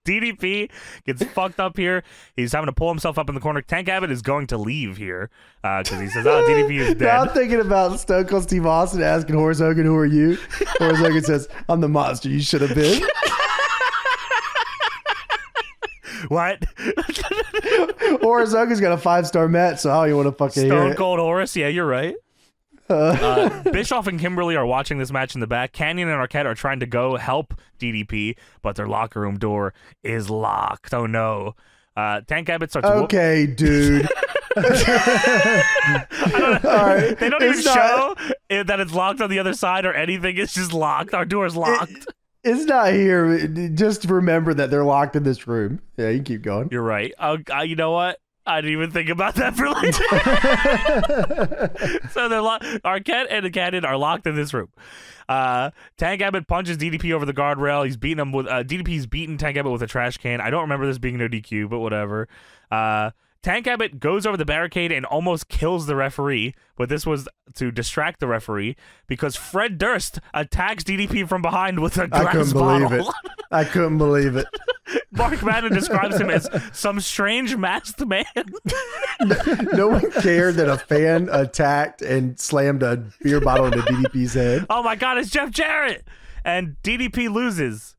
DDP gets fucked up here. He's having to pull himself up in the corner. Tank Abbott is going to leave here because he says, "Oh, DDP is dead." Now I'm thinking about Stone Cold Steve Austin asking Horace Hogan, "Who are you?" Horace Hogan says, "I'm the monster you should have been." What? Horace Hogan's got a five star match, so how you want to fucking hear Stone it? Cold Horace? Yeah, you're right. Uh, Bischoff and Kimberly are watching this match in the back. Kanyon and Arquette are trying to go help DDP, but their locker room door is locked. Oh no. Uh, Tank Abbott starts. Okay, dude. Right. They don't even not- show that it's locked on the other side or anything. It's just locked. Our door's locked. It's not here. Just remember that they're locked in this room. Yeah, you keep going. You're right. Uh, uh, you know what? I didn't even think about that for later. so they're lo- Arquette and the Cannon are locked in this room. Uh, Tank Abbott punches DDP over the guardrail. He's beating him with uh, DDP's beating Tank Abbott with a trash can. I don't remember this being no DQ, but whatever. Uh, Tank Abbott goes over the barricade and almost kills the referee, but this was to distract the referee because Fred Durst attacks DDP from behind with a glass I couldn't believe it. I couldn't believe it. Mark Madden describes him as some strange masked man. No one cared that a fan attacked and slammed a beer bottle into DDP's head. oh my god, it's Jeff Jarrett! And DDP loses.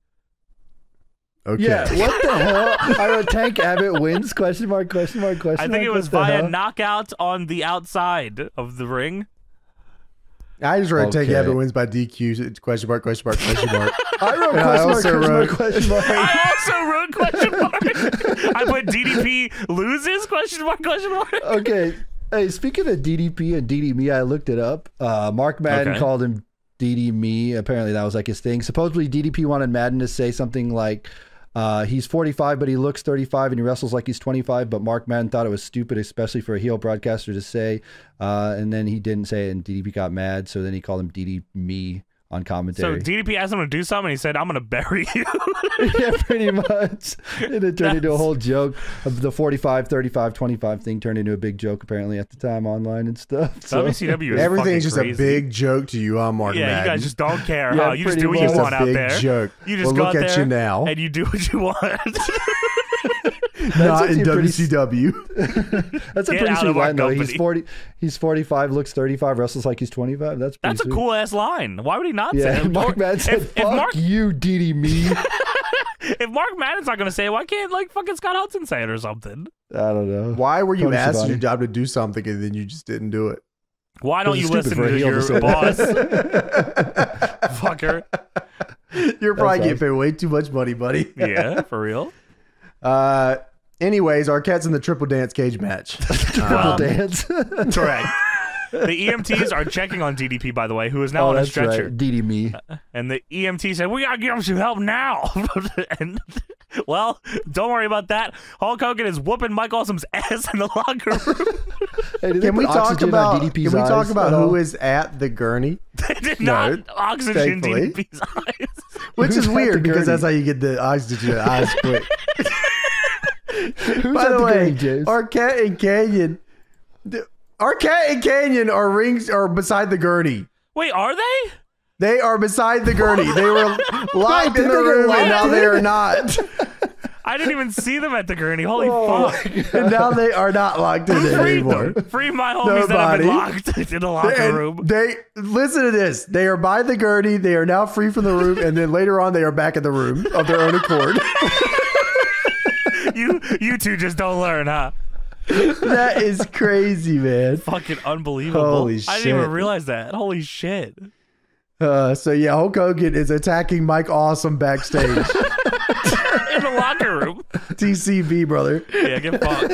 Okay. Yeah, what the hell? I wrote Tank Abbott wins? Question mark? Question mark? Question mark? I mark? think it was the via hell? knockout on the outside of the ring. I just wrote Tank Abbott wins by DQ. Question mark, question mark, question mark. I wrote And I question mark? also Question mark? wrote- Question mark? I also wrote question mark. I put DDP loses question mark question mark. okay. Hey, speaking of DDP and DD me, I looked it up. Uh, Mark Madden Okay. called him DD me. Apparently, that was like his thing. Supposedly, DDP wanted Madden to say something like, uh, "He's 45, but he looks 35, and he wrestles like he's 25." But Mark Madden thought it was stupid, especially for a heel broadcaster to say. Uh, and then he didn't say it, and DDP got mad. So then he called him DD me on commentary. So commentary. DDP asked him to do something. And he said, "I'm gonna bury you." yeah, pretty much. And it turned into a whole joke of the 45, 35, 25 thing turned into a big joke apparently at the time online and stuff. So, WCW is Everything's just crazy. a big joke to you, huh, Mark Yeah, Madden? you guys just don't care, Yeah, huh? You just do what you much. It's want a out big there. joke. You just well, go look out at there you now. and you do what you want. Not in actually pretty- WCW. That's a Get pretty out sweet of our line though. He's company. forty. He's forty-five. Looks thirty-five. Wrestles like he's twenty-five. That's pretty That's a cool ass line. Why would he not say Yeah, it? Mark Madden said, if, if "Fuck Mark you, DD me." if Mark Madden's not gonna say it, why can't like fucking Scott Hudson say it or something? I don't know. Why were you Tony asked Schiavone. your job to do something and then you just didn't do it? Why don't you listen stupid for a to heel to your say that. boss, fucker? You're probably That's getting paid way too much money, buddy. Yeah, for real. Uh, anyways, our cat's in the triple dance cage match. Triple Um, dance. Correct. The EMTs are checking on DDP, by the way, who is now oh, on a stretcher. right. DD me. And the EMT said, "We gotta give him some help now." and well, don't worry about that. Hulk Hogan is whooping Mike Awesome's ass in the locker room. Hey, Can we talk oxygen about? on Can DDP's we talk about who is at the gurney? they did No, not oxygen thankfully. DDP's eyes. Which Who's is weird because that's how you get the oxygen in the eyes quick. Who's By at the the way, gurney, James? Arquette and Kanyon, the- Arquette and Kanyon are rings are beside the gurney. Wait, are they? They are beside the gurney. They were locked did in the get room, and now they are not. I didn't even see them at the gurney. Holy Oh, fuck! and now they are not locked in it anymore. them. Free my homies that have been locked in the locker And room. They listen to this. They are by the gurney. They are now free from the room, and then later on, they are back in the room of their own accord. You you two just don't learn, huh? that is crazy, man. Fucking unbelievable. Holy shit. I didn't even realize that. Holy shit. Uh, so yeah, Hulk Hogan is attacking Mike Awesome backstage. In the locker room. TCB, brother. Yeah, get fucked.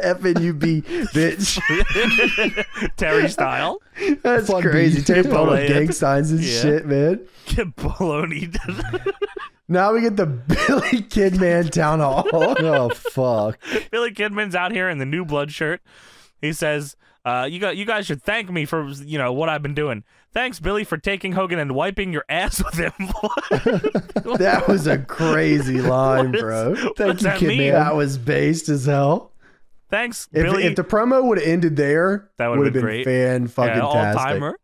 FNUB, bitch. Terry style. That's Fun crazy. Terry Tape all the Ballet. gang signs and Yeah. shit, man. Get baloney. Now we get the Billy Kidman Town Hall. oh fuck! Billy Kidman's out here in the new blood shirt. He says, uh, you got you guys should thank me for you know what I've been doing. Thanks, Billy, for taking Hogan and wiping your ass with him. that was a crazy line, What bro. is- Thank you, that Kidman. mean? That was based as hell. Thanks, If, Billy. if the promo would have ended there, That would would've been been fan fucking yeah, all tastic. timer.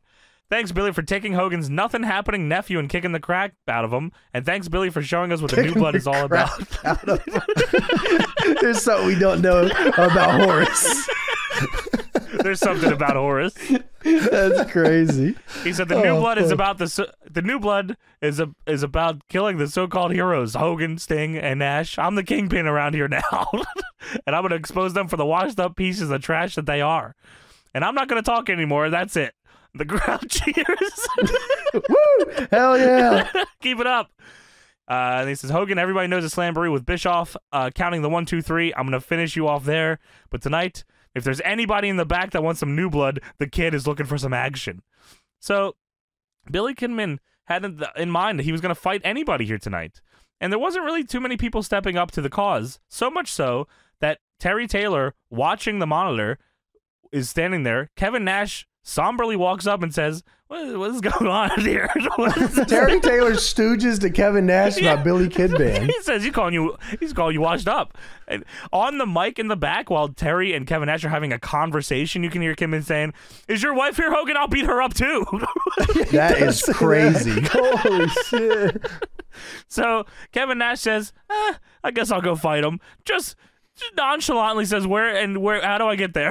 Thanks, Billy, for taking Hogan's nothing happening nephew and kicking the crack out of him. And thanks, Billy, for showing us what the new blood the is all about. out of him. There's something we don't know about Horace. There's something about Horace. That's crazy. He said the new Oh, blood is about the so- the new blood is a, is about killing the so-called heroes Hogan, Sting, and Nash. I'm the kingpin around here now, and I'm going to expose them for the washed up pieces of trash that they are. And I'm not going to talk anymore. That's it. The crowd cheers. Woo! Hell yeah. Keep it up. Uh, and he says, Hogan, everybody knows a slamboree with Bischoff uh, counting the one, two, three. I'm going to finish you off there. But tonight, if there's anybody in the back that wants some new blood, the kid is looking for some action. So Billy Kidman had in, in mind that he was going to fight anybody here tonight. And there wasn't really too many people stepping up to the cause. So much so that Terry Taylor, watching the monitor, is standing there. Kevin Nash somberly walks up and says, what, what is going on here? What is this?" Terry Taylor stooges to Kevin Nash Yeah. about Billy Kidman. he says he's calling you. He's calling you washed up. And on the mic in the back, while Terry and Kevin Nash are having a conversation, you can hear Kidman saying, "Is your wife here, Hogan? I'll beat her up too." That is crazy. Holy shit! so Kevin Nash says, eh, "I guess I'll go fight him." Just. just Nonchalantly says where and where how do I get there?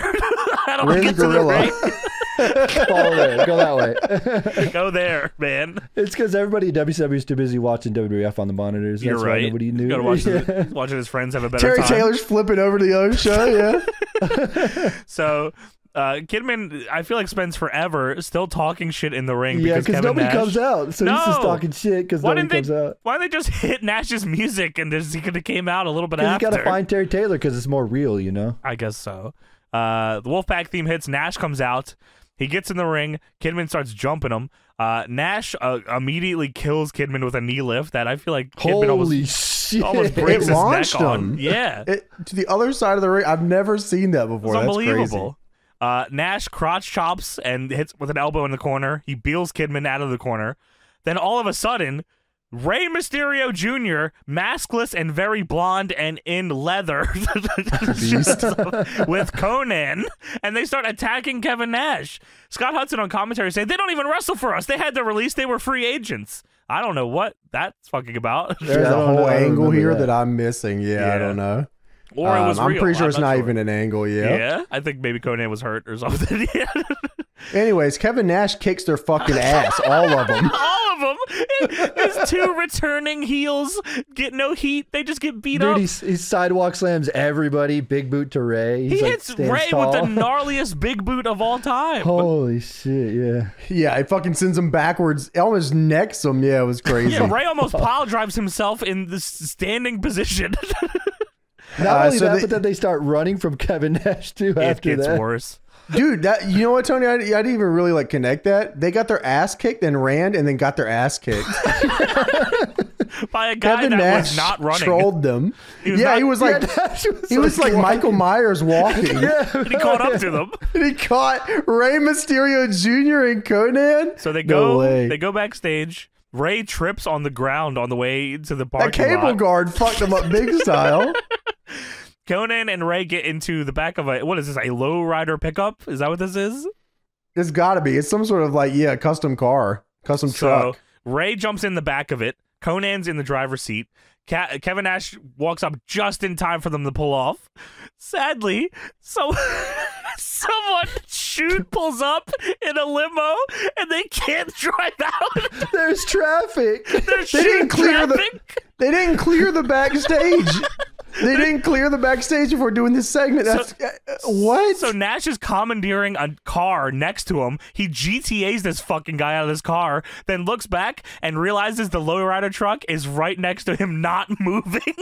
how do I Where's get Gorilla? to the Follow there. Go that way. Go there, man. It's because everybody in WCW is too busy watching WWF on the monitors. That's You're why right. nobody knew. Gotta watch, Yeah. his, watching his friends have a better Terry time. Taylor's flipping over to the other show, yeah. So uh, Kidman, I feel like spends forever still talking shit in the ring Yeah, because because Kevin nobody Nash. comes out, so he's just talking shit because nobody didn't comes they? out. Why don't they just hit Nash's music and just he could have came out a little bit Because you got to find Terry Taylor because it's more real, you know. I guess so. Uh, the Wolfpack theme hits. Nash comes out. He gets in the ring. Kidman starts jumping him. Uh, Nash uh, immediately kills Kidman with a knee lift that I feel like Kidman Holy almost, shit! almost breaks It his launched neck on. Yeah, It, to the other side of the ring. I've never seen that before. That's unbelievable. Uh, Nash crotch chops and hits with an elbow in the corner. He beals Kidman out of the corner. Then all of a sudden, Rey Mysterio Jr., maskless and very blonde and in leather, with Konnan, and they start attacking Kevin Nash. Scott Hudson on commentary saying they don't even wrestle for us. They had their release. They were free agents. I don't know what that's fucking about. There's a whole know. Angle here that. that. I'm missing. Yeah, Yeah. I don't know. Or it Um, was I'm real. pretty sure it's not sure. even an angle. Yeah. Yeah, I think maybe Konnan was hurt or something. Anyways, Kevin Nash kicks their fucking ass, all of them. All of them. His two returning heels get no heat. They just get beat Dude, up. he, he sidewalk slams everybody. Big boot to Rey. He's he like, hits Rey tall. with the gnarliest big boot of all time. Holy shit! Yeah. Yeah, it fucking sends him backwards. It almost necks him. Yeah, it was crazy. Yeah, Rey almost pile drives himself in the standing position. Not Uh, only so that, they- but then they start running from Kevin Nash too. it after gets that, worse. Dude, that you know what, Tony? I, I didn't even really like connect that. They got their ass kicked and ran, and then got their ass kicked. By a guy Kevin that Nash was not running. trolled them. was yeah, not- he was like Nash was he was like Michael Myers walking. yeah. And he caught up to them. And he caught Rey Mysterio Jr. and Konnan. So they go way. they go backstage. Rey trips on the ground on the way to the That parking cable lot. guard fucked him up big style. Konnan and Rey get into the back of a what is this? A low rider pickup? Is that what this is? It's got to be. It's some sort of like yeah, custom car, custom So truck. Rey jumps in the back of it. Konnan's in the driver's seat. Ca- Kevin Nash walks up just in time for them to pull off. Sadly, so someone shoot pulls up in a limo and they can't drive out. There's traffic. There's They didn't clear the- traffic. They didn't clear the backstage. they didn't clear the backstage before doing this segment. That's uh, what? So Nash is commandeering a car next to him. He GTA's this fucking guy out of his car, then looks back and realizes the lowrider truck is right next to him, not moving.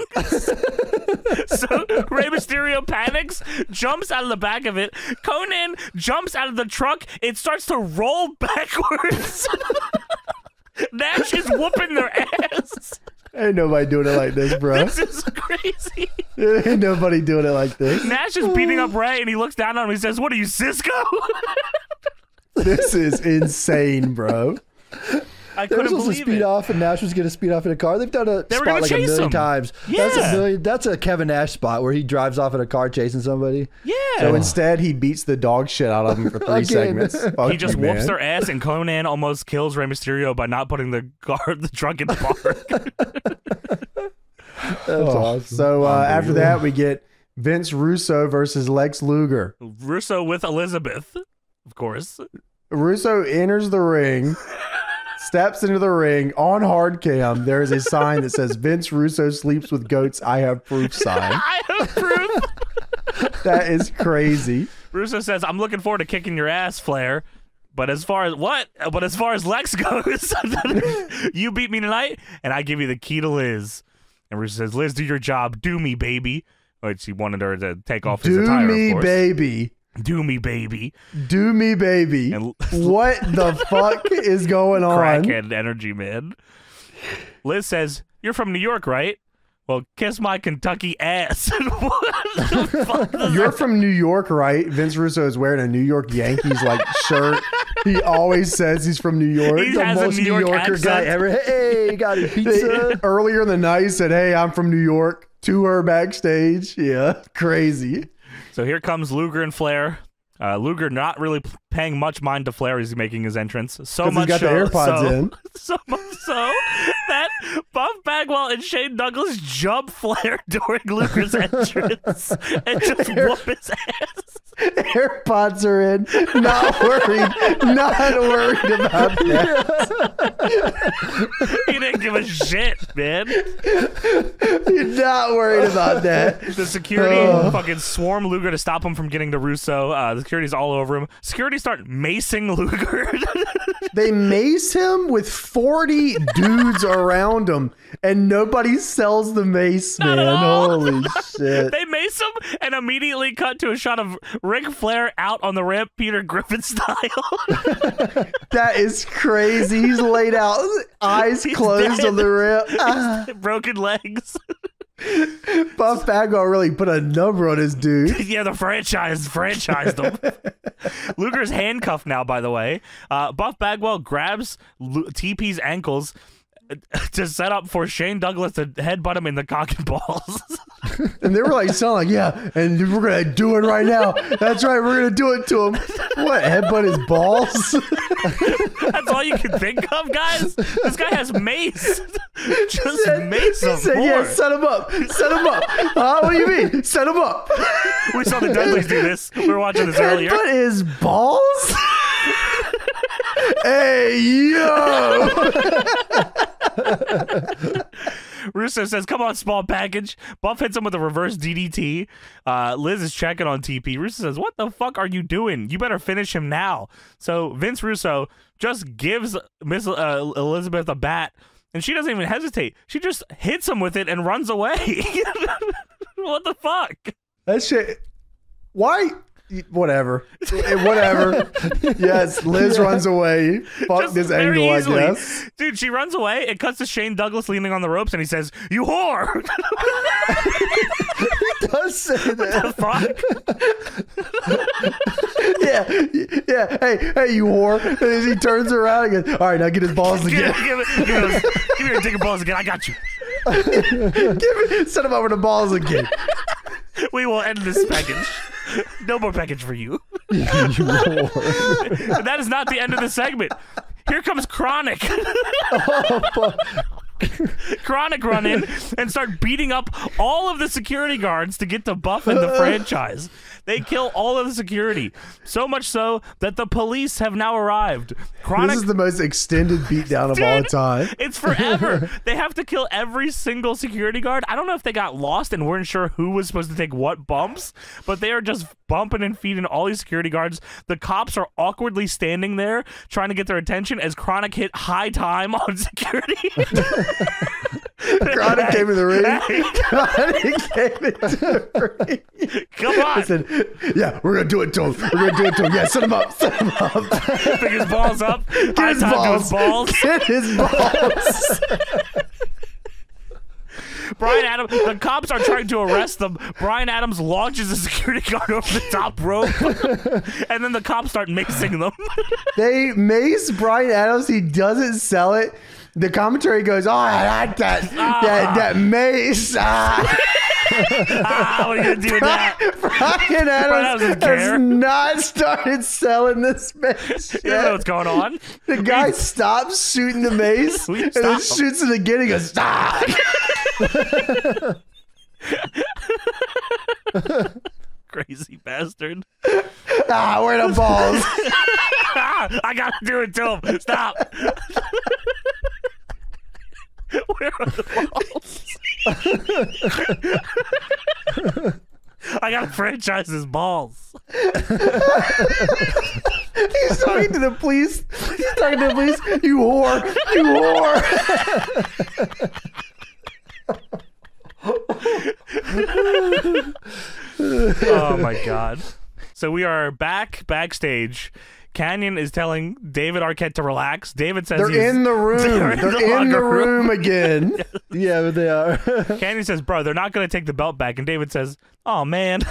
so Rey Mysterio panics, jumps out of the back of it. Konnan jumps out of the truck. It starts to roll backwards. Nash is whooping their ass. Ain't nobody doing it like this, bro. This is crazy. Ain't nobody doing it like this. Nash is beating up Rey, and he looks down on him. He says, "What are you, Cisco?" This is insane, bro. They I were couldn't supposed to speed it. off, and Nash was going to speed off in a car. They've done a They spot like a million him. times. That's Yeah. a million. That's a Kevin Nash spot where he drives off in a car chasing somebody. Yeah. So instead, he beats the dog shit out of him for three segments. Fuck he just you, whoops their ass, and Konnan almost kills Rey Mysterio by not putting the car, the truck in the park. That's Oh, awesome. So uh, after that, we get Vince Russo versus Lex Luger. Russo with Elizabeth, of course. Russo enters the ring, steps into the ring on hard cam. There is a sign that says Vince Russo sleeps with goats. I have proof sign. I have proof. That is crazy. Russo says, "I'm looking forward to kicking your ass, Flair." But as far as what? But as far as Lex goes, you beat me tonight, and I give you the key to Liz. And Russo says, "Liz, do your job. Do me, baby." Which he wanted her to take off his Do me, baby. Do me, baby. Do me, baby. And What the fuck is going on? crackhead energy, man. Liz says, "You're from New York, right?" Well, kiss my Kentucky ass. what the fuck You're from New York, right? Vince Russo is wearing a New York Yankees like shirt. He always says he's from New York. He the most New York Yorker guy ever. Hey, got a pizza. Earlier in the night, he said, "Hey, I'm from New York." To her backstage, yeah, crazy. So here comes Luger and Flair. Uh, Luger not really p- paying much mind to Flair as he's making his entrance. So 'Cause he's much got the so, AirPods so, in. So much so that Buff Bagwell and Shane Douglas jump Flair during Luger's entrance and just whoop his ass. AirPods are in. Not worried. Not worried about that. He didn't give a shit, man. You're not worried about that. The security Oh. fucking swarm Luger to stop him from getting to Russo. Uh, the security's all over him. Security start macing Luger. They mace him with 40 dudes around him, and nobody sells the mace, Not man. at all. Holy shit. they mace him and immediately cut to a shot of Ric Flair out on the ramp, Peter Griffin style. That is crazy. He's laid out, eyes He's closed dead. on the ramp. Ah, Broken legs. Buff Bagwell really put a number on his dude. yeah, the franchise franchised him. Luger's handcuffed now, by the way. Uh, Buff Bagwell grabs Lu- TP's ankles. to set up for Shane Douglas to headbutt him in the cock and balls. And they were like, sound like, yeah, and we're gonna do it right now. That's right, we're gonna do it to him. What, headbutt his balls? That's all you can think of, guys. This guy has mace. Just mace he said, more. yeah, set him up. Set him up. Huh? What do you mean? Set him up. We saw the Dudleys do this. We were watching this earlier. Headbutt his balls? Hey, yo. Russo says, "Come on, small package." Buff hits him with a reverse DDT. Uh, Liz is checking on TP. Russo says, "What the fuck are you doing? You better finish him now." So Vince Russo just gives Miss uh, Elizabeth a bat, and she doesn't even hesitate. She just hits him with it and runs away. what the fuck? That shit. Why? Whatever. Whatever. yes, Liz runs away. Fuck Just this very angle, easily. I guess. Dude, she runs away. It cuts to Shane Douglas leaning on the ropes, and he says, "You whore." He does say that. fuck. Yeah, yeah. Hey, hey, you whore. And then he turns around and goes, all right, now get his balls again. it, give, it, give, it, give me your dick balls again. I got you. Give it, set him over the balls again. We will end this package. No more package for you. You that is not the end of the segment. Here comes KroniK. Oh, KroniK run in and start beating up all of the security guards to get to Buff and the franchise. They kill all of the security. So much so that the police have now arrived. KroniK This is the most extended beatdown of all time. It's forever. they have to kill every single security guard. I don't know if they got lost and weren't sure who was supposed to take what bumps, but they are just bumping and feeding all these security guards. The cops are awkwardly standing there trying to get their attention as KroniK hit high time on security. KroniK came in the ring. KroniK came into the ring. come on. I said, yeah, we're going to do it to him. We're going to do it to him. Yeah, set him up. Set him up. Pick his balls up. Get his balls. his balls. Get his balls. Brian Adams, the cops are trying to arrest them. Brian Adams launches a security guard over the top rope, and then the cops start macing them. they mace Brian Adams. He doesn't sell it. The commentary goes, "Oh, I like that that that mace." Ah. ah, what are you gonna do with that? Brian Adams Adams doesn't care. has not started selling this mace. You don't know what's going on. The guy stops shooting the mace and then shoots it again. He goes, "Stop!" Crazy bastard. ah, where the balls? Ah, I gotta do it to him. Stop. Where are the balls? I gotta franchise his balls. He's talking to the police. He's talking to the police. You whore! You whore! Oh my god. So we are back backstage. Kanyon is telling David Arquette to relax. David says They're in the room. They're They're, in the room. room again. Yeah, but they are. Kanyon says, "Bro, they're not going to take the belt back." And David says, "Oh man."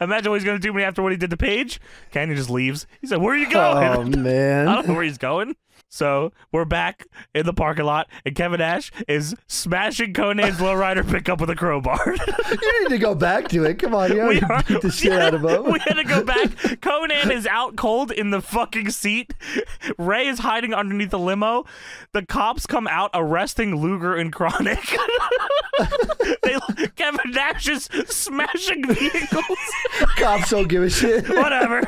Imagine what he's going to do when after what he did to Page. Kanyon just leaves. He said, "Where are you going?" Oh man, I don't know where he's going. So we're back in the parking lot, and Kevin Nash is smashing Konnan's lowrider pickup with a crowbar. you need to go back to it. Come on, you we are, beat the shit out of him. we had to go back. Konnan is out cold in the fucking seat. Rey is hiding underneath the limo. The cops come out arresting Luger and KroniK. they, Kevin Nash is smashing vehicles. Cops don't give a shit. Whatever.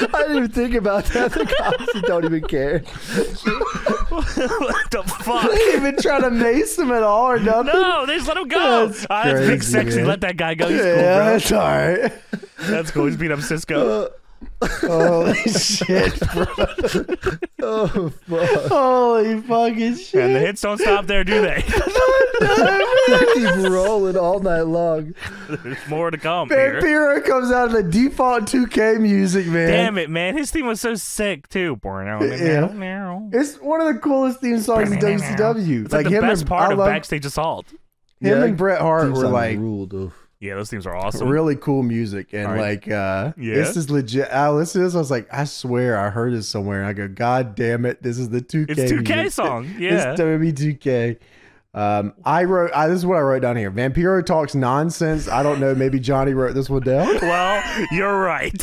I didn't even think about that. The cops don't even care. what the fuck? They even try to mace him at all or nothing. No, they just let him go. That's Ah, that's big sexy. man. Let that guy go. He's yeah, cool, bro. that's all right. That's cool. He's beat up Cisco. Holy shit, bro. Oh fuck! Holy fucking shit. and the hits don't stop there, do they? they Keep rolling all night long. There's more to come here. Vampiro comes out of the default 2K music, man. Damn it, man. His theme was so sick, too. Yeah. It's one of the coolest theme songs in WCW. It's like, the him best and, part I of love Backstage Assault. him and Bret Hart were song like ruled. oof. Yeah, those themes are awesome. really cool music and right. like uh Yeah? this is legit i listened to this i was like i swear i heard this somewhere and i go god damn it this is the 2k It's 2K music. song. Yeah. it's WWE 2k um i wrote I, this is what i wrote down here vampiro talks nonsense i don't know maybe johnny wrote this one down Well, you're right.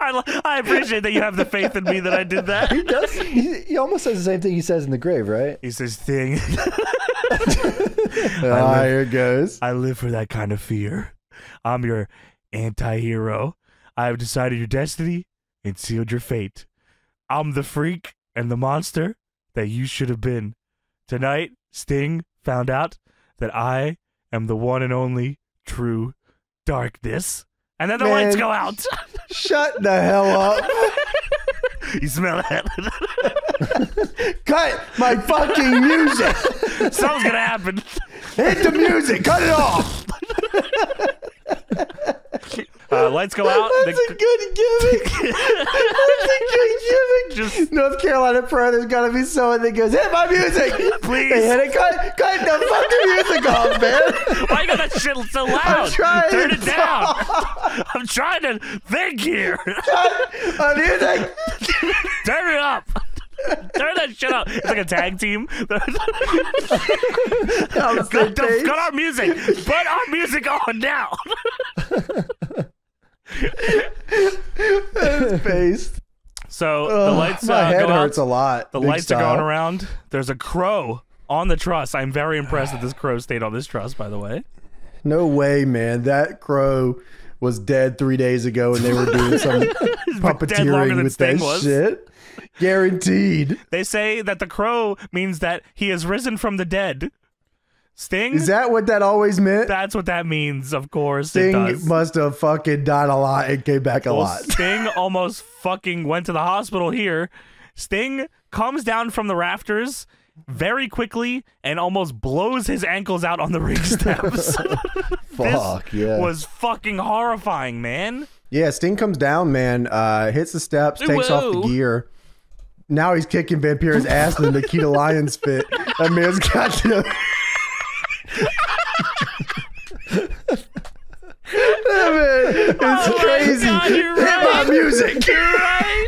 I, I appreciate that you have the faith in me that I did that. He does. He, he almost says the same thing he says in the grave, right? He says, "Thing, ah, here it goes I live for that kind of fear. I'm your anti-hero. I have decided your destiny and sealed your fate. I'm the freak and the monster that you should have been. Tonight, Sting found out that I am the one and only true darkness. And then the lights go out. shut the hell up you smell that? cut my fucking music Something's gonna happen. hit the music cut it off Uh, lights go out. that's The- a good gimmick that's a good gimmick Just- North Carolina Pro, there's gotta be someone that goes, hit my music. Please. They hit it, cut, cut the fucking music off, man. Why you got that shit so loud? I'm trying Turn to it down. I'm trying to think here. My music. Turn it up. Turn that shit up. It's like a tag team. I'm cut, so cut our music. Put our music on now. Based. So the lights my uh, head hurts out. a lot. The lights are going around. There's a crow on the truss. I'm very impressed that this crow stayed on this truss, by the way. No way, man. That crow was dead three days ago, and they were doing some puppeteering with that was. shit. Guaranteed. They say that the crow means that he has risen from the dead. Sting? Is that what that always meant? That's what that means, of course. Sting does. must have fucking died a lot and came back a Well, lot. Sting almost fucking went to the hospital here. Sting comes down from the rafters very quickly and almost blows his ankles out on the ring steps. Fuck yeah. was fucking horrifying, man. Yeah, Sting comes down, man. Uh, hits the steps, takes off the gear. Now he's kicking Vampiro's ass in the Nikita Lions fit. That man's got to. Man, it's Oh my crazy. God, you're my music. You're right.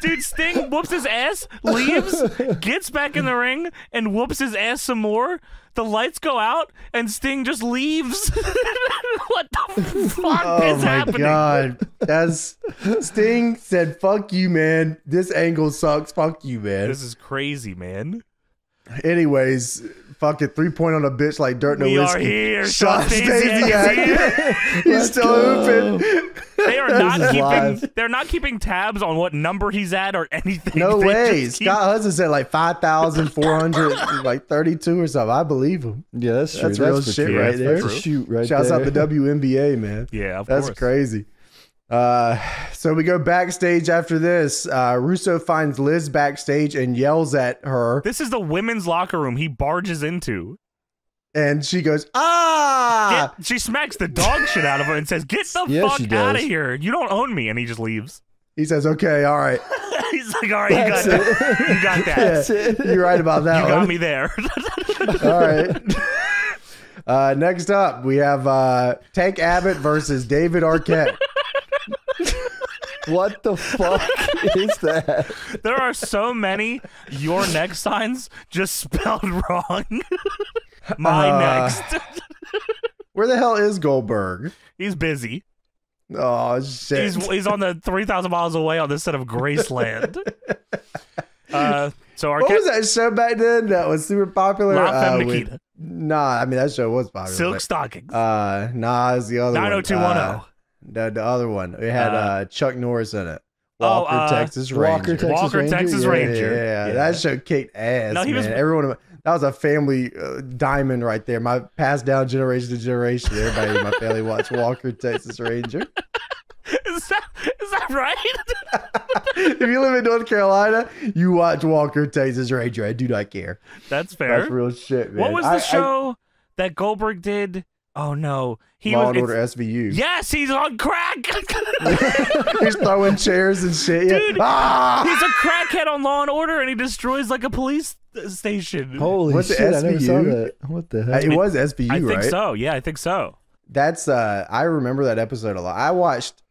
Dude, Sting whoops his ass, leaves, gets back in the ring, and whoops his ass some more. The lights go out, and Sting just leaves. what the fuck Oh is happening? Oh my god, that's Sting said, "Fuck you, man. This angle sucks. Fuck you, man." This is crazy, man. Anyways, fuck it. Three point on a bitch like dirt. No We are whiskey. here. Shot Shawn Stasiak Stasiak. He's Let's still go. hooping. They are not keeping. live. They're not keeping tabs on what number he's at or anything. No They way. just keep- Scott Hudson said like 5,400, like 32 or something. I believe him. Yeah, that's true. That's real for shit true. right That's there. a shoot right Shouts there. out the WNBA, man. Yeah, of That's course. crazy. Uh, so we go backstage after this. Uh, Russo finds Liz backstage and yells at her, This is the women's locker room he barges into. and she goes, "Ah!" Get, she smacks the dog shit out of him and says, "Get the Yeah, fuck out of here! You don't own me." And he just leaves. He says, "Okay, all right, He's like, "All right, you got That's that. it. You got that. That's it. you're right about that You got me there." All right. Uh, next up, we have uh, Tank Abbott versus David Arquette. What the fuck is that? there are so many your next signs just spelled wrong. My Uh, next. Where the hell is Goldberg? He's busy. Oh shit! He's he's on the three thousand miles away on this set of Graceland. Uh, so our what was that show back then that was super popular? La Femme Uh, with- Nikita. Nah, I mean that show was popular. Silk but- stockings. Uh, nah, it's the other Nine one. zero two one Uh, zero. The the other one. It had Uh, uh, Chuck Norris in it. Oh, Walker, uh, Texas Ranger. Walker, Texas Walker, Ranger? Texas Yeah. Ranger. Yeah, Yeah. that show kicked ass. No, he was- Everyone. That was a family uh, diamond right there. My passed down generation to generation. Everybody in my family watched Walker, Texas Ranger. Is that is that right? if you live in North Carolina, you watch Walker, Texas Ranger. I do not care. That's fair. That's real shit, man. what was the I- I- show that Goldberg did Oh no, he Law was. and Order SVU. Yes, he's on crack. He's throwing chairs and shit. Dude, ah! he's a crackhead on Law and Order, and he destroys like a police station. Holy What's the shit! I never saw that. What the Uh, heck? It was SVU, right? I think so. Yeah, I think so. That's uh I remember that episode a lot. I watched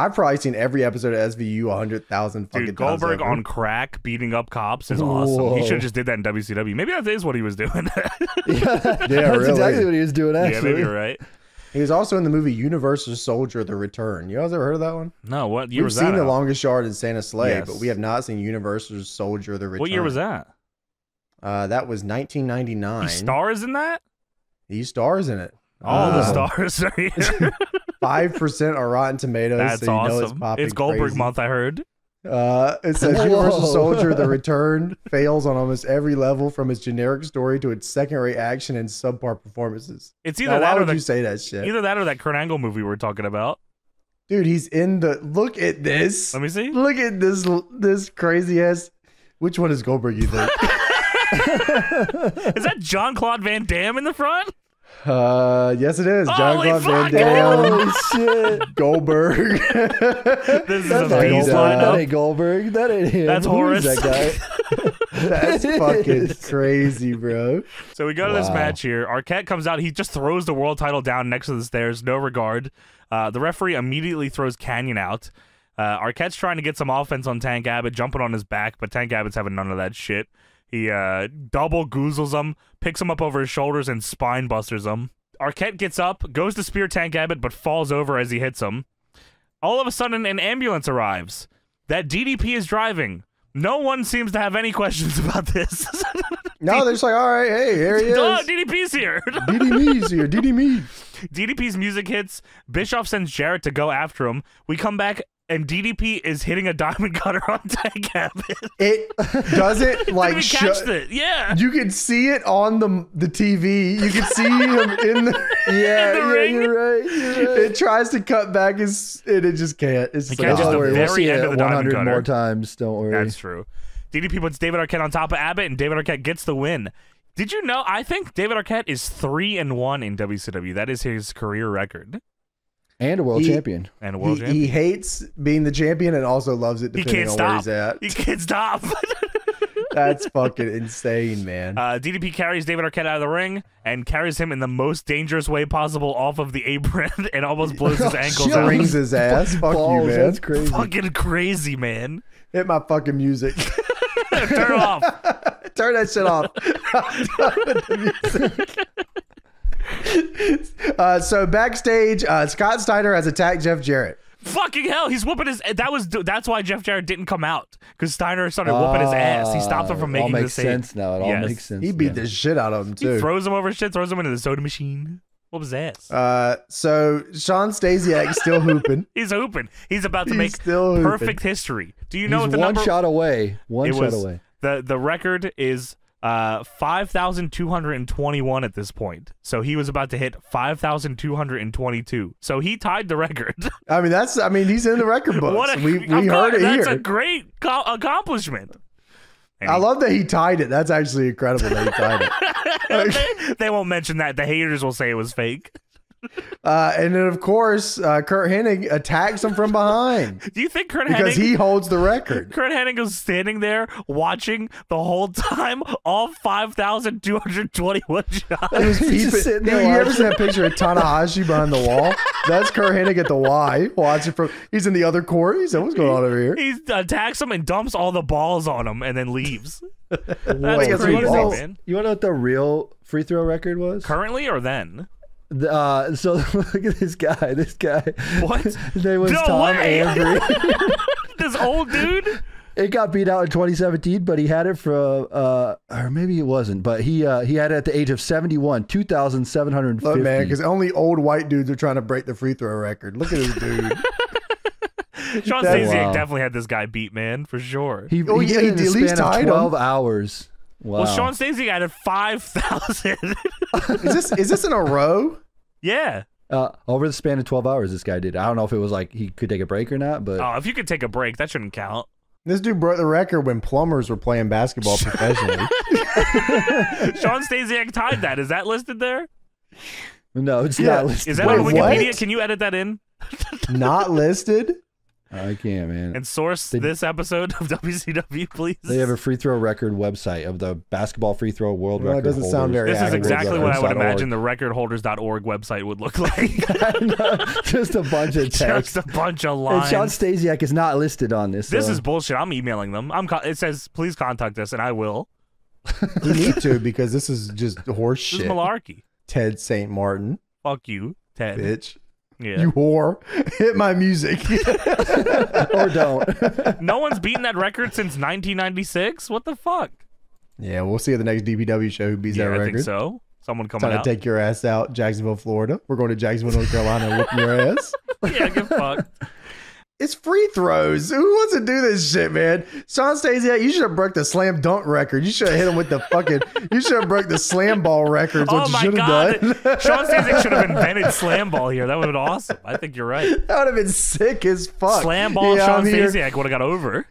I've probably seen every episode of SVU a hundred thousand fucking Dude, times Goldberg over. on crack beating up cops is awesome. He should have just did that in WCW. Maybe that is what he was doing. yeah, Yeah, that's really. exactly what he was doing. yeah, Actually, maybe you're right. He was also in the movie Universal Soldier: The Return. You guys ever heard of that one? No, what year We've was seen? The? Longest Yard and Santa's Slay, Yes. but we have not seen Universal Soldier: The Return. What year was that? Uh, that was 1999. He stars in that? He stars in it. All the stars are here. Five percent are Rotten Tomatoes. That's so you know it's awesome. popping It's Goldberg crazy. month, I heard. Uh, it says Universal Soldier: The Return fails on almost every level, from its generic story to its second-rate action and subpar performances. It's Now, either why that or would the, you say that shit, either that or that Kurt Angle movie we're talking about. dude? He's in the. Look at this. Let me see. Look at this. This crazy ass. Which one is Goldberg? You think? Is that Jean-Claude Van Damme in the front? Uh, yes, it is. Jean-Claude Van! Damme, Holy shit! This Goldberg. is That's a not beast Goldberg. That ain't Goldberg. That ain't him. That's Horace. that guy? That's fucking crazy, bro. So we go to this match here. Arquette comes out. He just throws the world title down next to the stairs, no regard. Uh, the referee immediately throws Kanyon out. Uh, Arquette's trying to get some offense on Tank Abbott, jumping on his back, but Tank Abbott's having none of that shit. He uh, double goozles him, picks him up over his shoulders, and spine busters him. Arquette gets up, goes to spear Tank Abbott, but falls over as he hits him. All of a sudden, an ambulance arrives that DDP is driving. No one seems to have any questions about this. No, they're just like, all right, hey, here he is. Duh, DDP's here. DD Me's here. DD Me. DDP's music hits. Bischoff sends Jarrett to go after him. We come back and DDP is hitting a diamond cutter on Tank Abbott. It doesn't like we catch it? Yeah. You can see it on the the TV. You can see him in the. Yeah, the yeah, ring. you're right. You're right. It tries to cut back his, and it just can't. It's just He catches like, the oh, Don't worry, very we'll see end it of the diamond 100 cutter. more times. Don't worry. That's true. DDP puts David Arquette on top of Abbott, and David Arquette gets the win. Did you know? I think David Arquette is three and one in WCW. That is his career record and a world He- champion. and a he, world he champion. hates being the champion and also loves it He can't on where stop. he's at. He can't stop. That's fucking insane, man. Uh, DDP carries David Arquette out of the ring and carries him in the most dangerous way possible off of the apron and almost blows his ankles Shit. out. Rings his ass. Fuck Balls, you, man. That's crazy. Fucking crazy, man. Hit my fucking music. Turn it off. Turn that shit off. uh, so backstage, uh, Scott Steiner has attacked Jeff Jarrett. Fucking hell, he's whooping his. That was that's why Jeff Jarrett didn't come out because Steiner started whooping his ass. He stopped him from it all making the makes save. sense now. It all Yes. makes sense. He beat now. the shit out of him He throws him over shit, throws him into the soda machine. What was that? Uh, so Shawn Stasiak still hooping. he's hooping. He's about to He's make still hooping. perfect history. Do you know He's what the one number? shot away. One it shot was away. the the record is uh 5221 at this point. So he was about to hit 5222. So he tied the record. I mean, that's. I mean, he's in the record books. what a we we heard it That's here. a great co- accomplishment. And I he- love that he tied it. That's actually incredible that he tied it. they, they won't mention that. The haters will say it was fake. Uh, and then of course, uh, Curt Hennig attacks him from behind Do you think Curt because Hennig he holds the record. Curt Hennig was standing there watching the whole time, all 5,221 shots. He was He's just peeping. sitting You, there you ever seen that picture of Tanahashi behind the wall? That's Curt Hennig at the Y watching from. He's in the other court. He's said, "What's going on over here?" He attacks him and dumps all the balls on him and then leaves. That's Wait, crazy, want know, man. you want to know what the real free throw record was? Currently or then? The, Uh, so look at this guy. This guy. What? His name was No Tom way! Amberry. this old dude? it got beat out in 2017, but he had it for, uh, or maybe it wasn't, but he uh, he had it at the age of 71, 2,750. Look, man, because only old white dudes are trying to break the free throw record. Look at this dude. Shawn That's- Stasiak Wow. definitely had this guy beat, man, for sure. he, Oh, he yeah, did he it in a at least span of tied him. 12 hours. Wow. Well, Shawn Stasiak added 5,000. Is this is this in a row? yeah. uh, over the span of 12 hours, this guy did. I don't know if it was like he could take a break or not, but Oh, if you could take a break, that shouldn't count. This dude broke the record when plumbers were playing basketball professionally. Shawn Stasiak tied that. Is that listed there? No, it's Yeah. not listed. Is that Wait, on Wikipedia? what? Can you edit that in Not listed. I can't, man. and source They- this episode of WCW, please? They have a free throw record website of the basketball free throw world Well, it record. doesn't sound very this is accurate. exactly what I would Records.org. imagine the recordholders.org website would look like. Just a bunch of text. Just a bunch of And Shawn. Stasiak is not listed on this. This so- is bullshit. I'm emailing them. I'm. Co- it says please contact us, and I will. You need to because this is just horse This is malarkey. Ted St. Martin, Fuck you, Ted. bitch. Yeah. You whore. Hit my music. or don't. no one's beaten that record since 1996. What the fuck? yeah, we'll see at the next DPW show who beats yeah, that I record. think so. Someone coming Time out. to take your ass out, Jacksonville, Florida. We're going to Jacksonville, North Carolina, and whooping your ass. yeah, get fucked. It's free throws. Who wants to do this shit, man? Shawn Stasiak, you should have broke the slam dunk record. You should have hit him with the fucking. You should have broke the slam ball records. Oh my god, done. Shawn Stasiak should have invented slam ball here. That would have been awesome. I think you're right. that would have been sick as fuck. Slam ball Yeah, Shawn. Stasiak would have got over.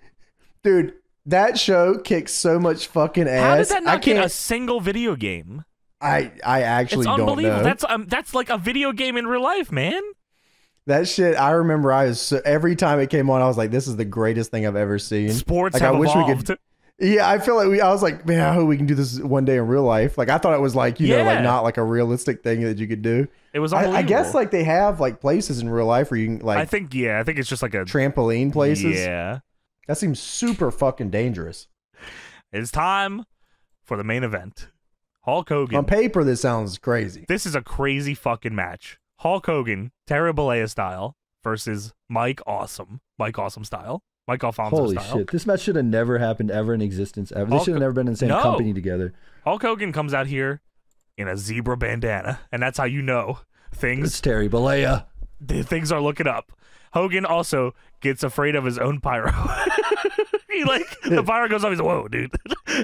dude. That show kicks so much fucking ass. How did that I not get can't. a single video game? I I actually It's don't unbelievable. That's um, that's like a video game in real life, man. That shit. I remember. I was so, every time it came on, I was like, "This is the greatest thing I've ever seen." Sports Like, I wish we could- Yeah, I feel like we. I was like, man, I hope we can do this one day in real life. Like, I thought it was like you know, like not like a realistic thing that you could do. It was I. I guess like they have like places in real life where you can like I think yeah, I think it's just like a trampoline places. Yeah, That seems super fucking dangerous. it's time for the main event. Hulk Hogan. On paper, this sounds crazy. this is a crazy fucking match. Hulk Hogan, Terry Bollea style versus Mike Awesome, Mike Awesome style, Mike Alfonso Holy style. shit! This match should have never happened ever in existence ever. They should have never been in the same No. company together. Hulk Hogan comes out here in a zebra bandana, and that's how you know things It's Terry Bollea. things are looking up. Hogan also gets afraid of his own pyro. he like the pyro goes off. He's like, "Whoa, dude!"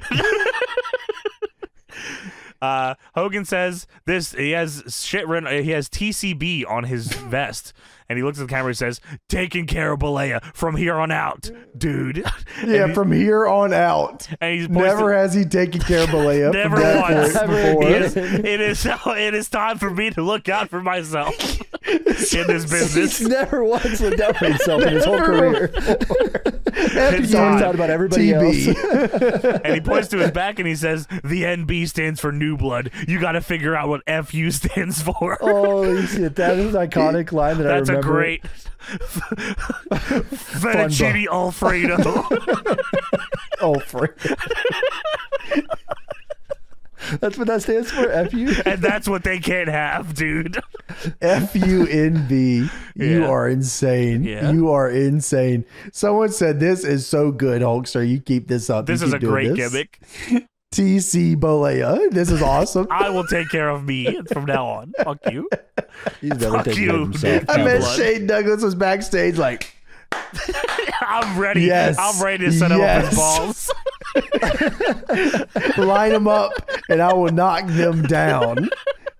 uh, Hogan says this. He has shit written. He has TCB on his vest, and he looks at the camera. and says, "Taking care of Bollea from here on out, dude." Yeah, he, from here on out, and he's never to- has he taken care of Bollea. Never once. Before. Is, it is it is time for me to look out for myself in this business. He's never once looked out for himself in his whole career. He's always thought about everybody else. and he points to his back and he says, "The NB stands for New Blood. You got to figure out what FU stands for." Holy shit! That is an iconic line that That's I a great fettuccine alfredo. frick. That's what that stands for. Fu. and that's what they can't have, dude. F U N B. You Yeah. are insane. Yeah. You are insane. Someone said this is so good, Hulkster. You keep this up. This You is a great this. gimmick. TC Bollea. This is awesome. I will take care of me from now on. Fuck you. He's never Fuck taken care you, of himself. I New bet Blood. Shane Douglas was backstage like, I'm ready. Yes. I'm ready to set him up his balls. line them up and I will knock them down.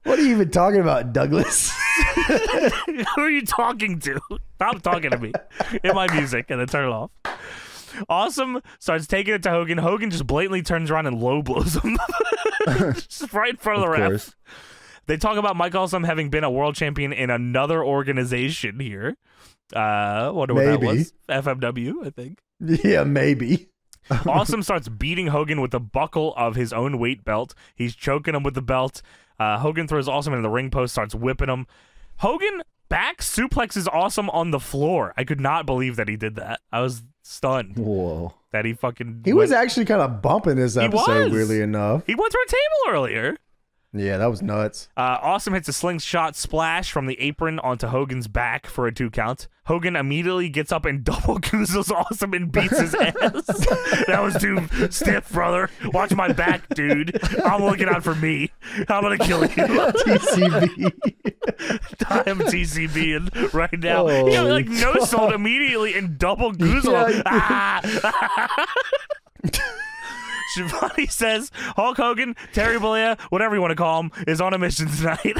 What are you even talking about, Douglas? Who are you talking to? Stop talking to me. In my music and then turn it off. Awesome starts taking it to Hogan. Hogan just blatantly turns around and low blows him. just right in front of, Of the ref. course. They talk about Mike Awesome having been a world champion in another organization here. Uh, wonder what that was. FMW, I think. yeah, maybe. Awesome starts beating Hogan with the buckle of his own weight belt. He's choking him with the belt. Uh, Hogan throws Awesome into the ring post, starts whipping him. Hogan back suplexes Awesome on the floor. I could not believe that he did that. I was stunned Whoa. that he fucking. He went, was actually kind of bumping this episode, was. weirdly enough. He went through a table earlier. Yeah, that was nuts. Uh, awesome hits a slingshot splash from the apron onto Hogan's back for a two count. Hogan immediately gets up and double goozles Awesome and beats his ass. that was too stiff, brother. Watch my back, dude. I'm looking out for me. I'm gonna kill you. TCB. I am TCB right now. He got like no sold immediately and double goozle. Yeah, ah. Schiavone says Hulk Hogan, Terry Bollea, whatever you want to call him, is on a mission tonight.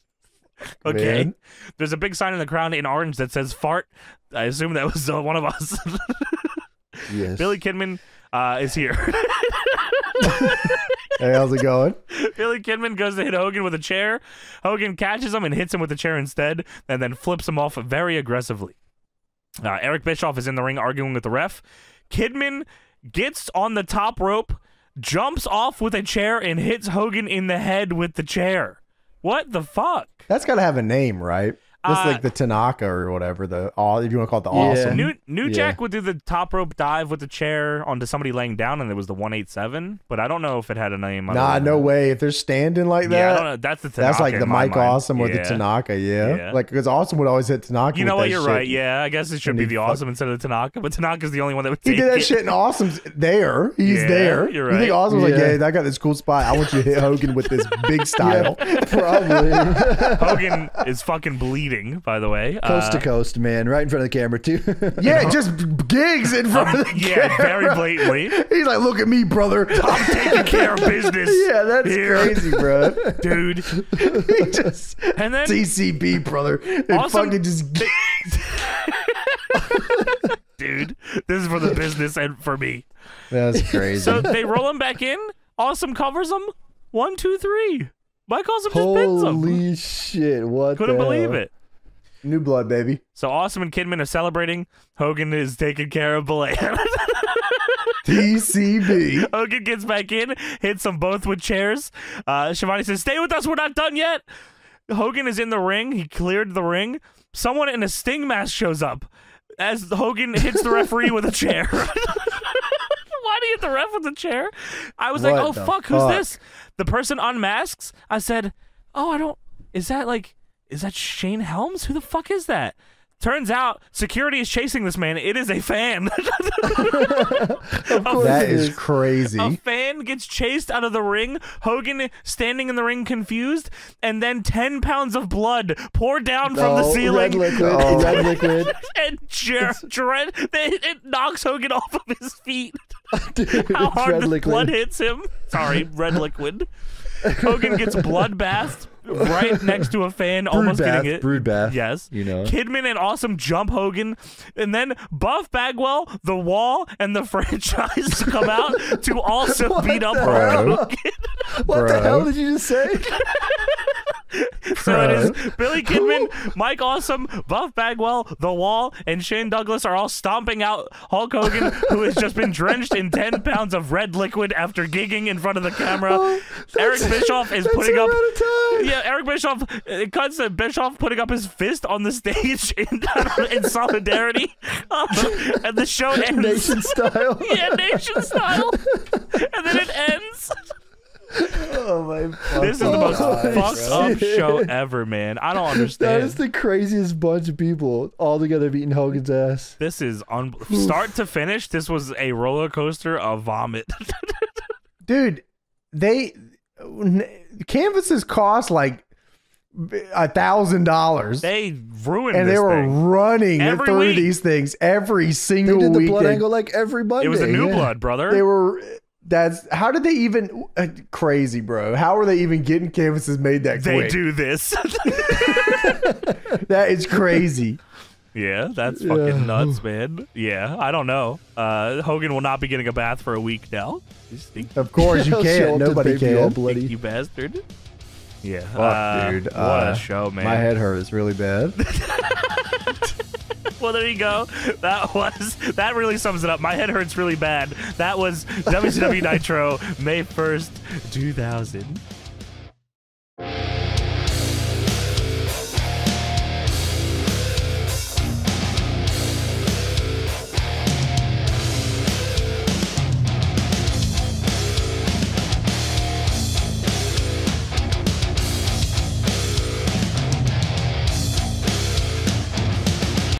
okay. Man. There's a big sign in the crowd in orange that says fart. I assume that was uh, one of us. Yes. Billy Kidman uh, is here. Hey, how's it going? Billy Kidman goes to hit Hogan with a chair. Hogan catches him and hits him with the chair instead, and then flips him off very aggressively. Uh, Eric Bischoff is in the ring arguing with the ref. Kidman gets on the top rope, jumps off with a chair, and hits Hogan in the head with the chair. What the fuck? That's got to have a name, right? That's Uh, like the Tanaka or whatever. The aw- if you want to call it the Yeah. awesome. New New Yeah. Jack would do the top rope dive with the chair onto somebody laying down, and it was the one eight seven. But I don't know if it had a name. other Nah, no that. way. If they're standing like Yeah, that, I don't know. That's the Tanaka that's like the Mike mind. Awesome or Yeah. the Tanaka. Yeah, Yeah. like because Awesome would always hit Tanaka. You know with what? that You're shit. right. Yeah, I guess it should And be the fuck- awesome instead of the Tanaka, but Tanaka's the only one that would He did that it. shit, and Awesome's there. He's Yeah, there. you're You think right. Awesome like, Yeah. yeah, I got this cool spot. I want you to hit Hogan with this big style. Probably Hogan is fucking bleeding, by the way. coast Uh, to coast, man, right in front of the camera too. Yeah, just gigs in front of the yeah, very blatantly. He's like, look at me, brother. I'm taking care of business. yeah, that's here, crazy, bro. dude. he just And then TCB, brother. And Awesome. fucking just gigs. dude, this is for the business and for me. That's crazy. So they roll him back in. Awesome covers him. One, two, three. Mike Awesome just pins him. Holy shit! What? Couldn't the believe hell? it. New blood, baby. So Awesome and Kidman are celebrating. Hogan is taking care of Bollea. TCB. Hogan gets back in, hits them both with chairs. Uh, Schiavone says, "Stay with us. We're not done yet." Hogan is in the ring. He cleared the ring. Someone in a Sting mask shows up as Hogan hits the referee with a chair. Why do you hit the ref with a chair? I was like, "Oh the fuck, who's this?" The person unmasks. I said, "Oh, I don't. Is that like? Is that Shane Helms? Who the fuck is that?" Turns out security is chasing this man. It is a fan. Of course That it is crazy. A fan gets chased out of the ring. Hogan standing in the ring confused, and then ten pounds of blood pour down from the Oh, ceiling. Red liquid. Oh. Red liquid. and Jer- Jared, it, it knocks Hogan off of his feet. Dude, How hard red the liquid. blood hits him. Sorry, red liquid. Hogan gets bloodbathed right next to a fan, Brood almost bath. getting it. Brood bath. Yes. You know. Kidman and Awesome jump Hogan, and then Buff Bagwell, The Wall, and the franchise come out to also beat up Hulk? Hogan. What the hell did you just say? So it is Billy Kidman, Mike Awesome, Buff Bagwell, The Wall, and Shane Douglas are all stomping out Hulk Hogan, who has just been drenched in 10 pounds of red liquid after gigging in front of the camera. Oh, Eric Bischoff is putting up. Yeah, Eric Bischoff. It cuts to Bischoff putting up his fist on the stage in, in solidarity, and the show ends. Nation style. Yeah, nation style, and then it ends. Oh my This is the most Holy fucked up show ever, man. I don't understand. is the craziest bunch of people all together beating Hogan's ass. This is un- start to finish. This was a roller coaster of vomit. dude they canvases cost like a thousand dollars they ruined and this they were thing. running Every through week. these things every single. They did the week blood angle like every Monday. It was a new yeah. blood, brother. they were that's how did they even uh, crazy bro how are they even getting canvases made that They quick do this. that is crazy yeah, that's Yeah. fucking nuts, man. Yeah, I don't know. Uh, Hogan will not be getting a bath for a week now. You stinky, of course you He'll can't up nobody baby all can bloody. you bastard. Yeah. Fuck, uh, dude. What uh, a show, man. My head hurts really bad. well, there you go. That was that really sums it up. My head hurts really bad. That was WCW Nitro, May first, two thousand.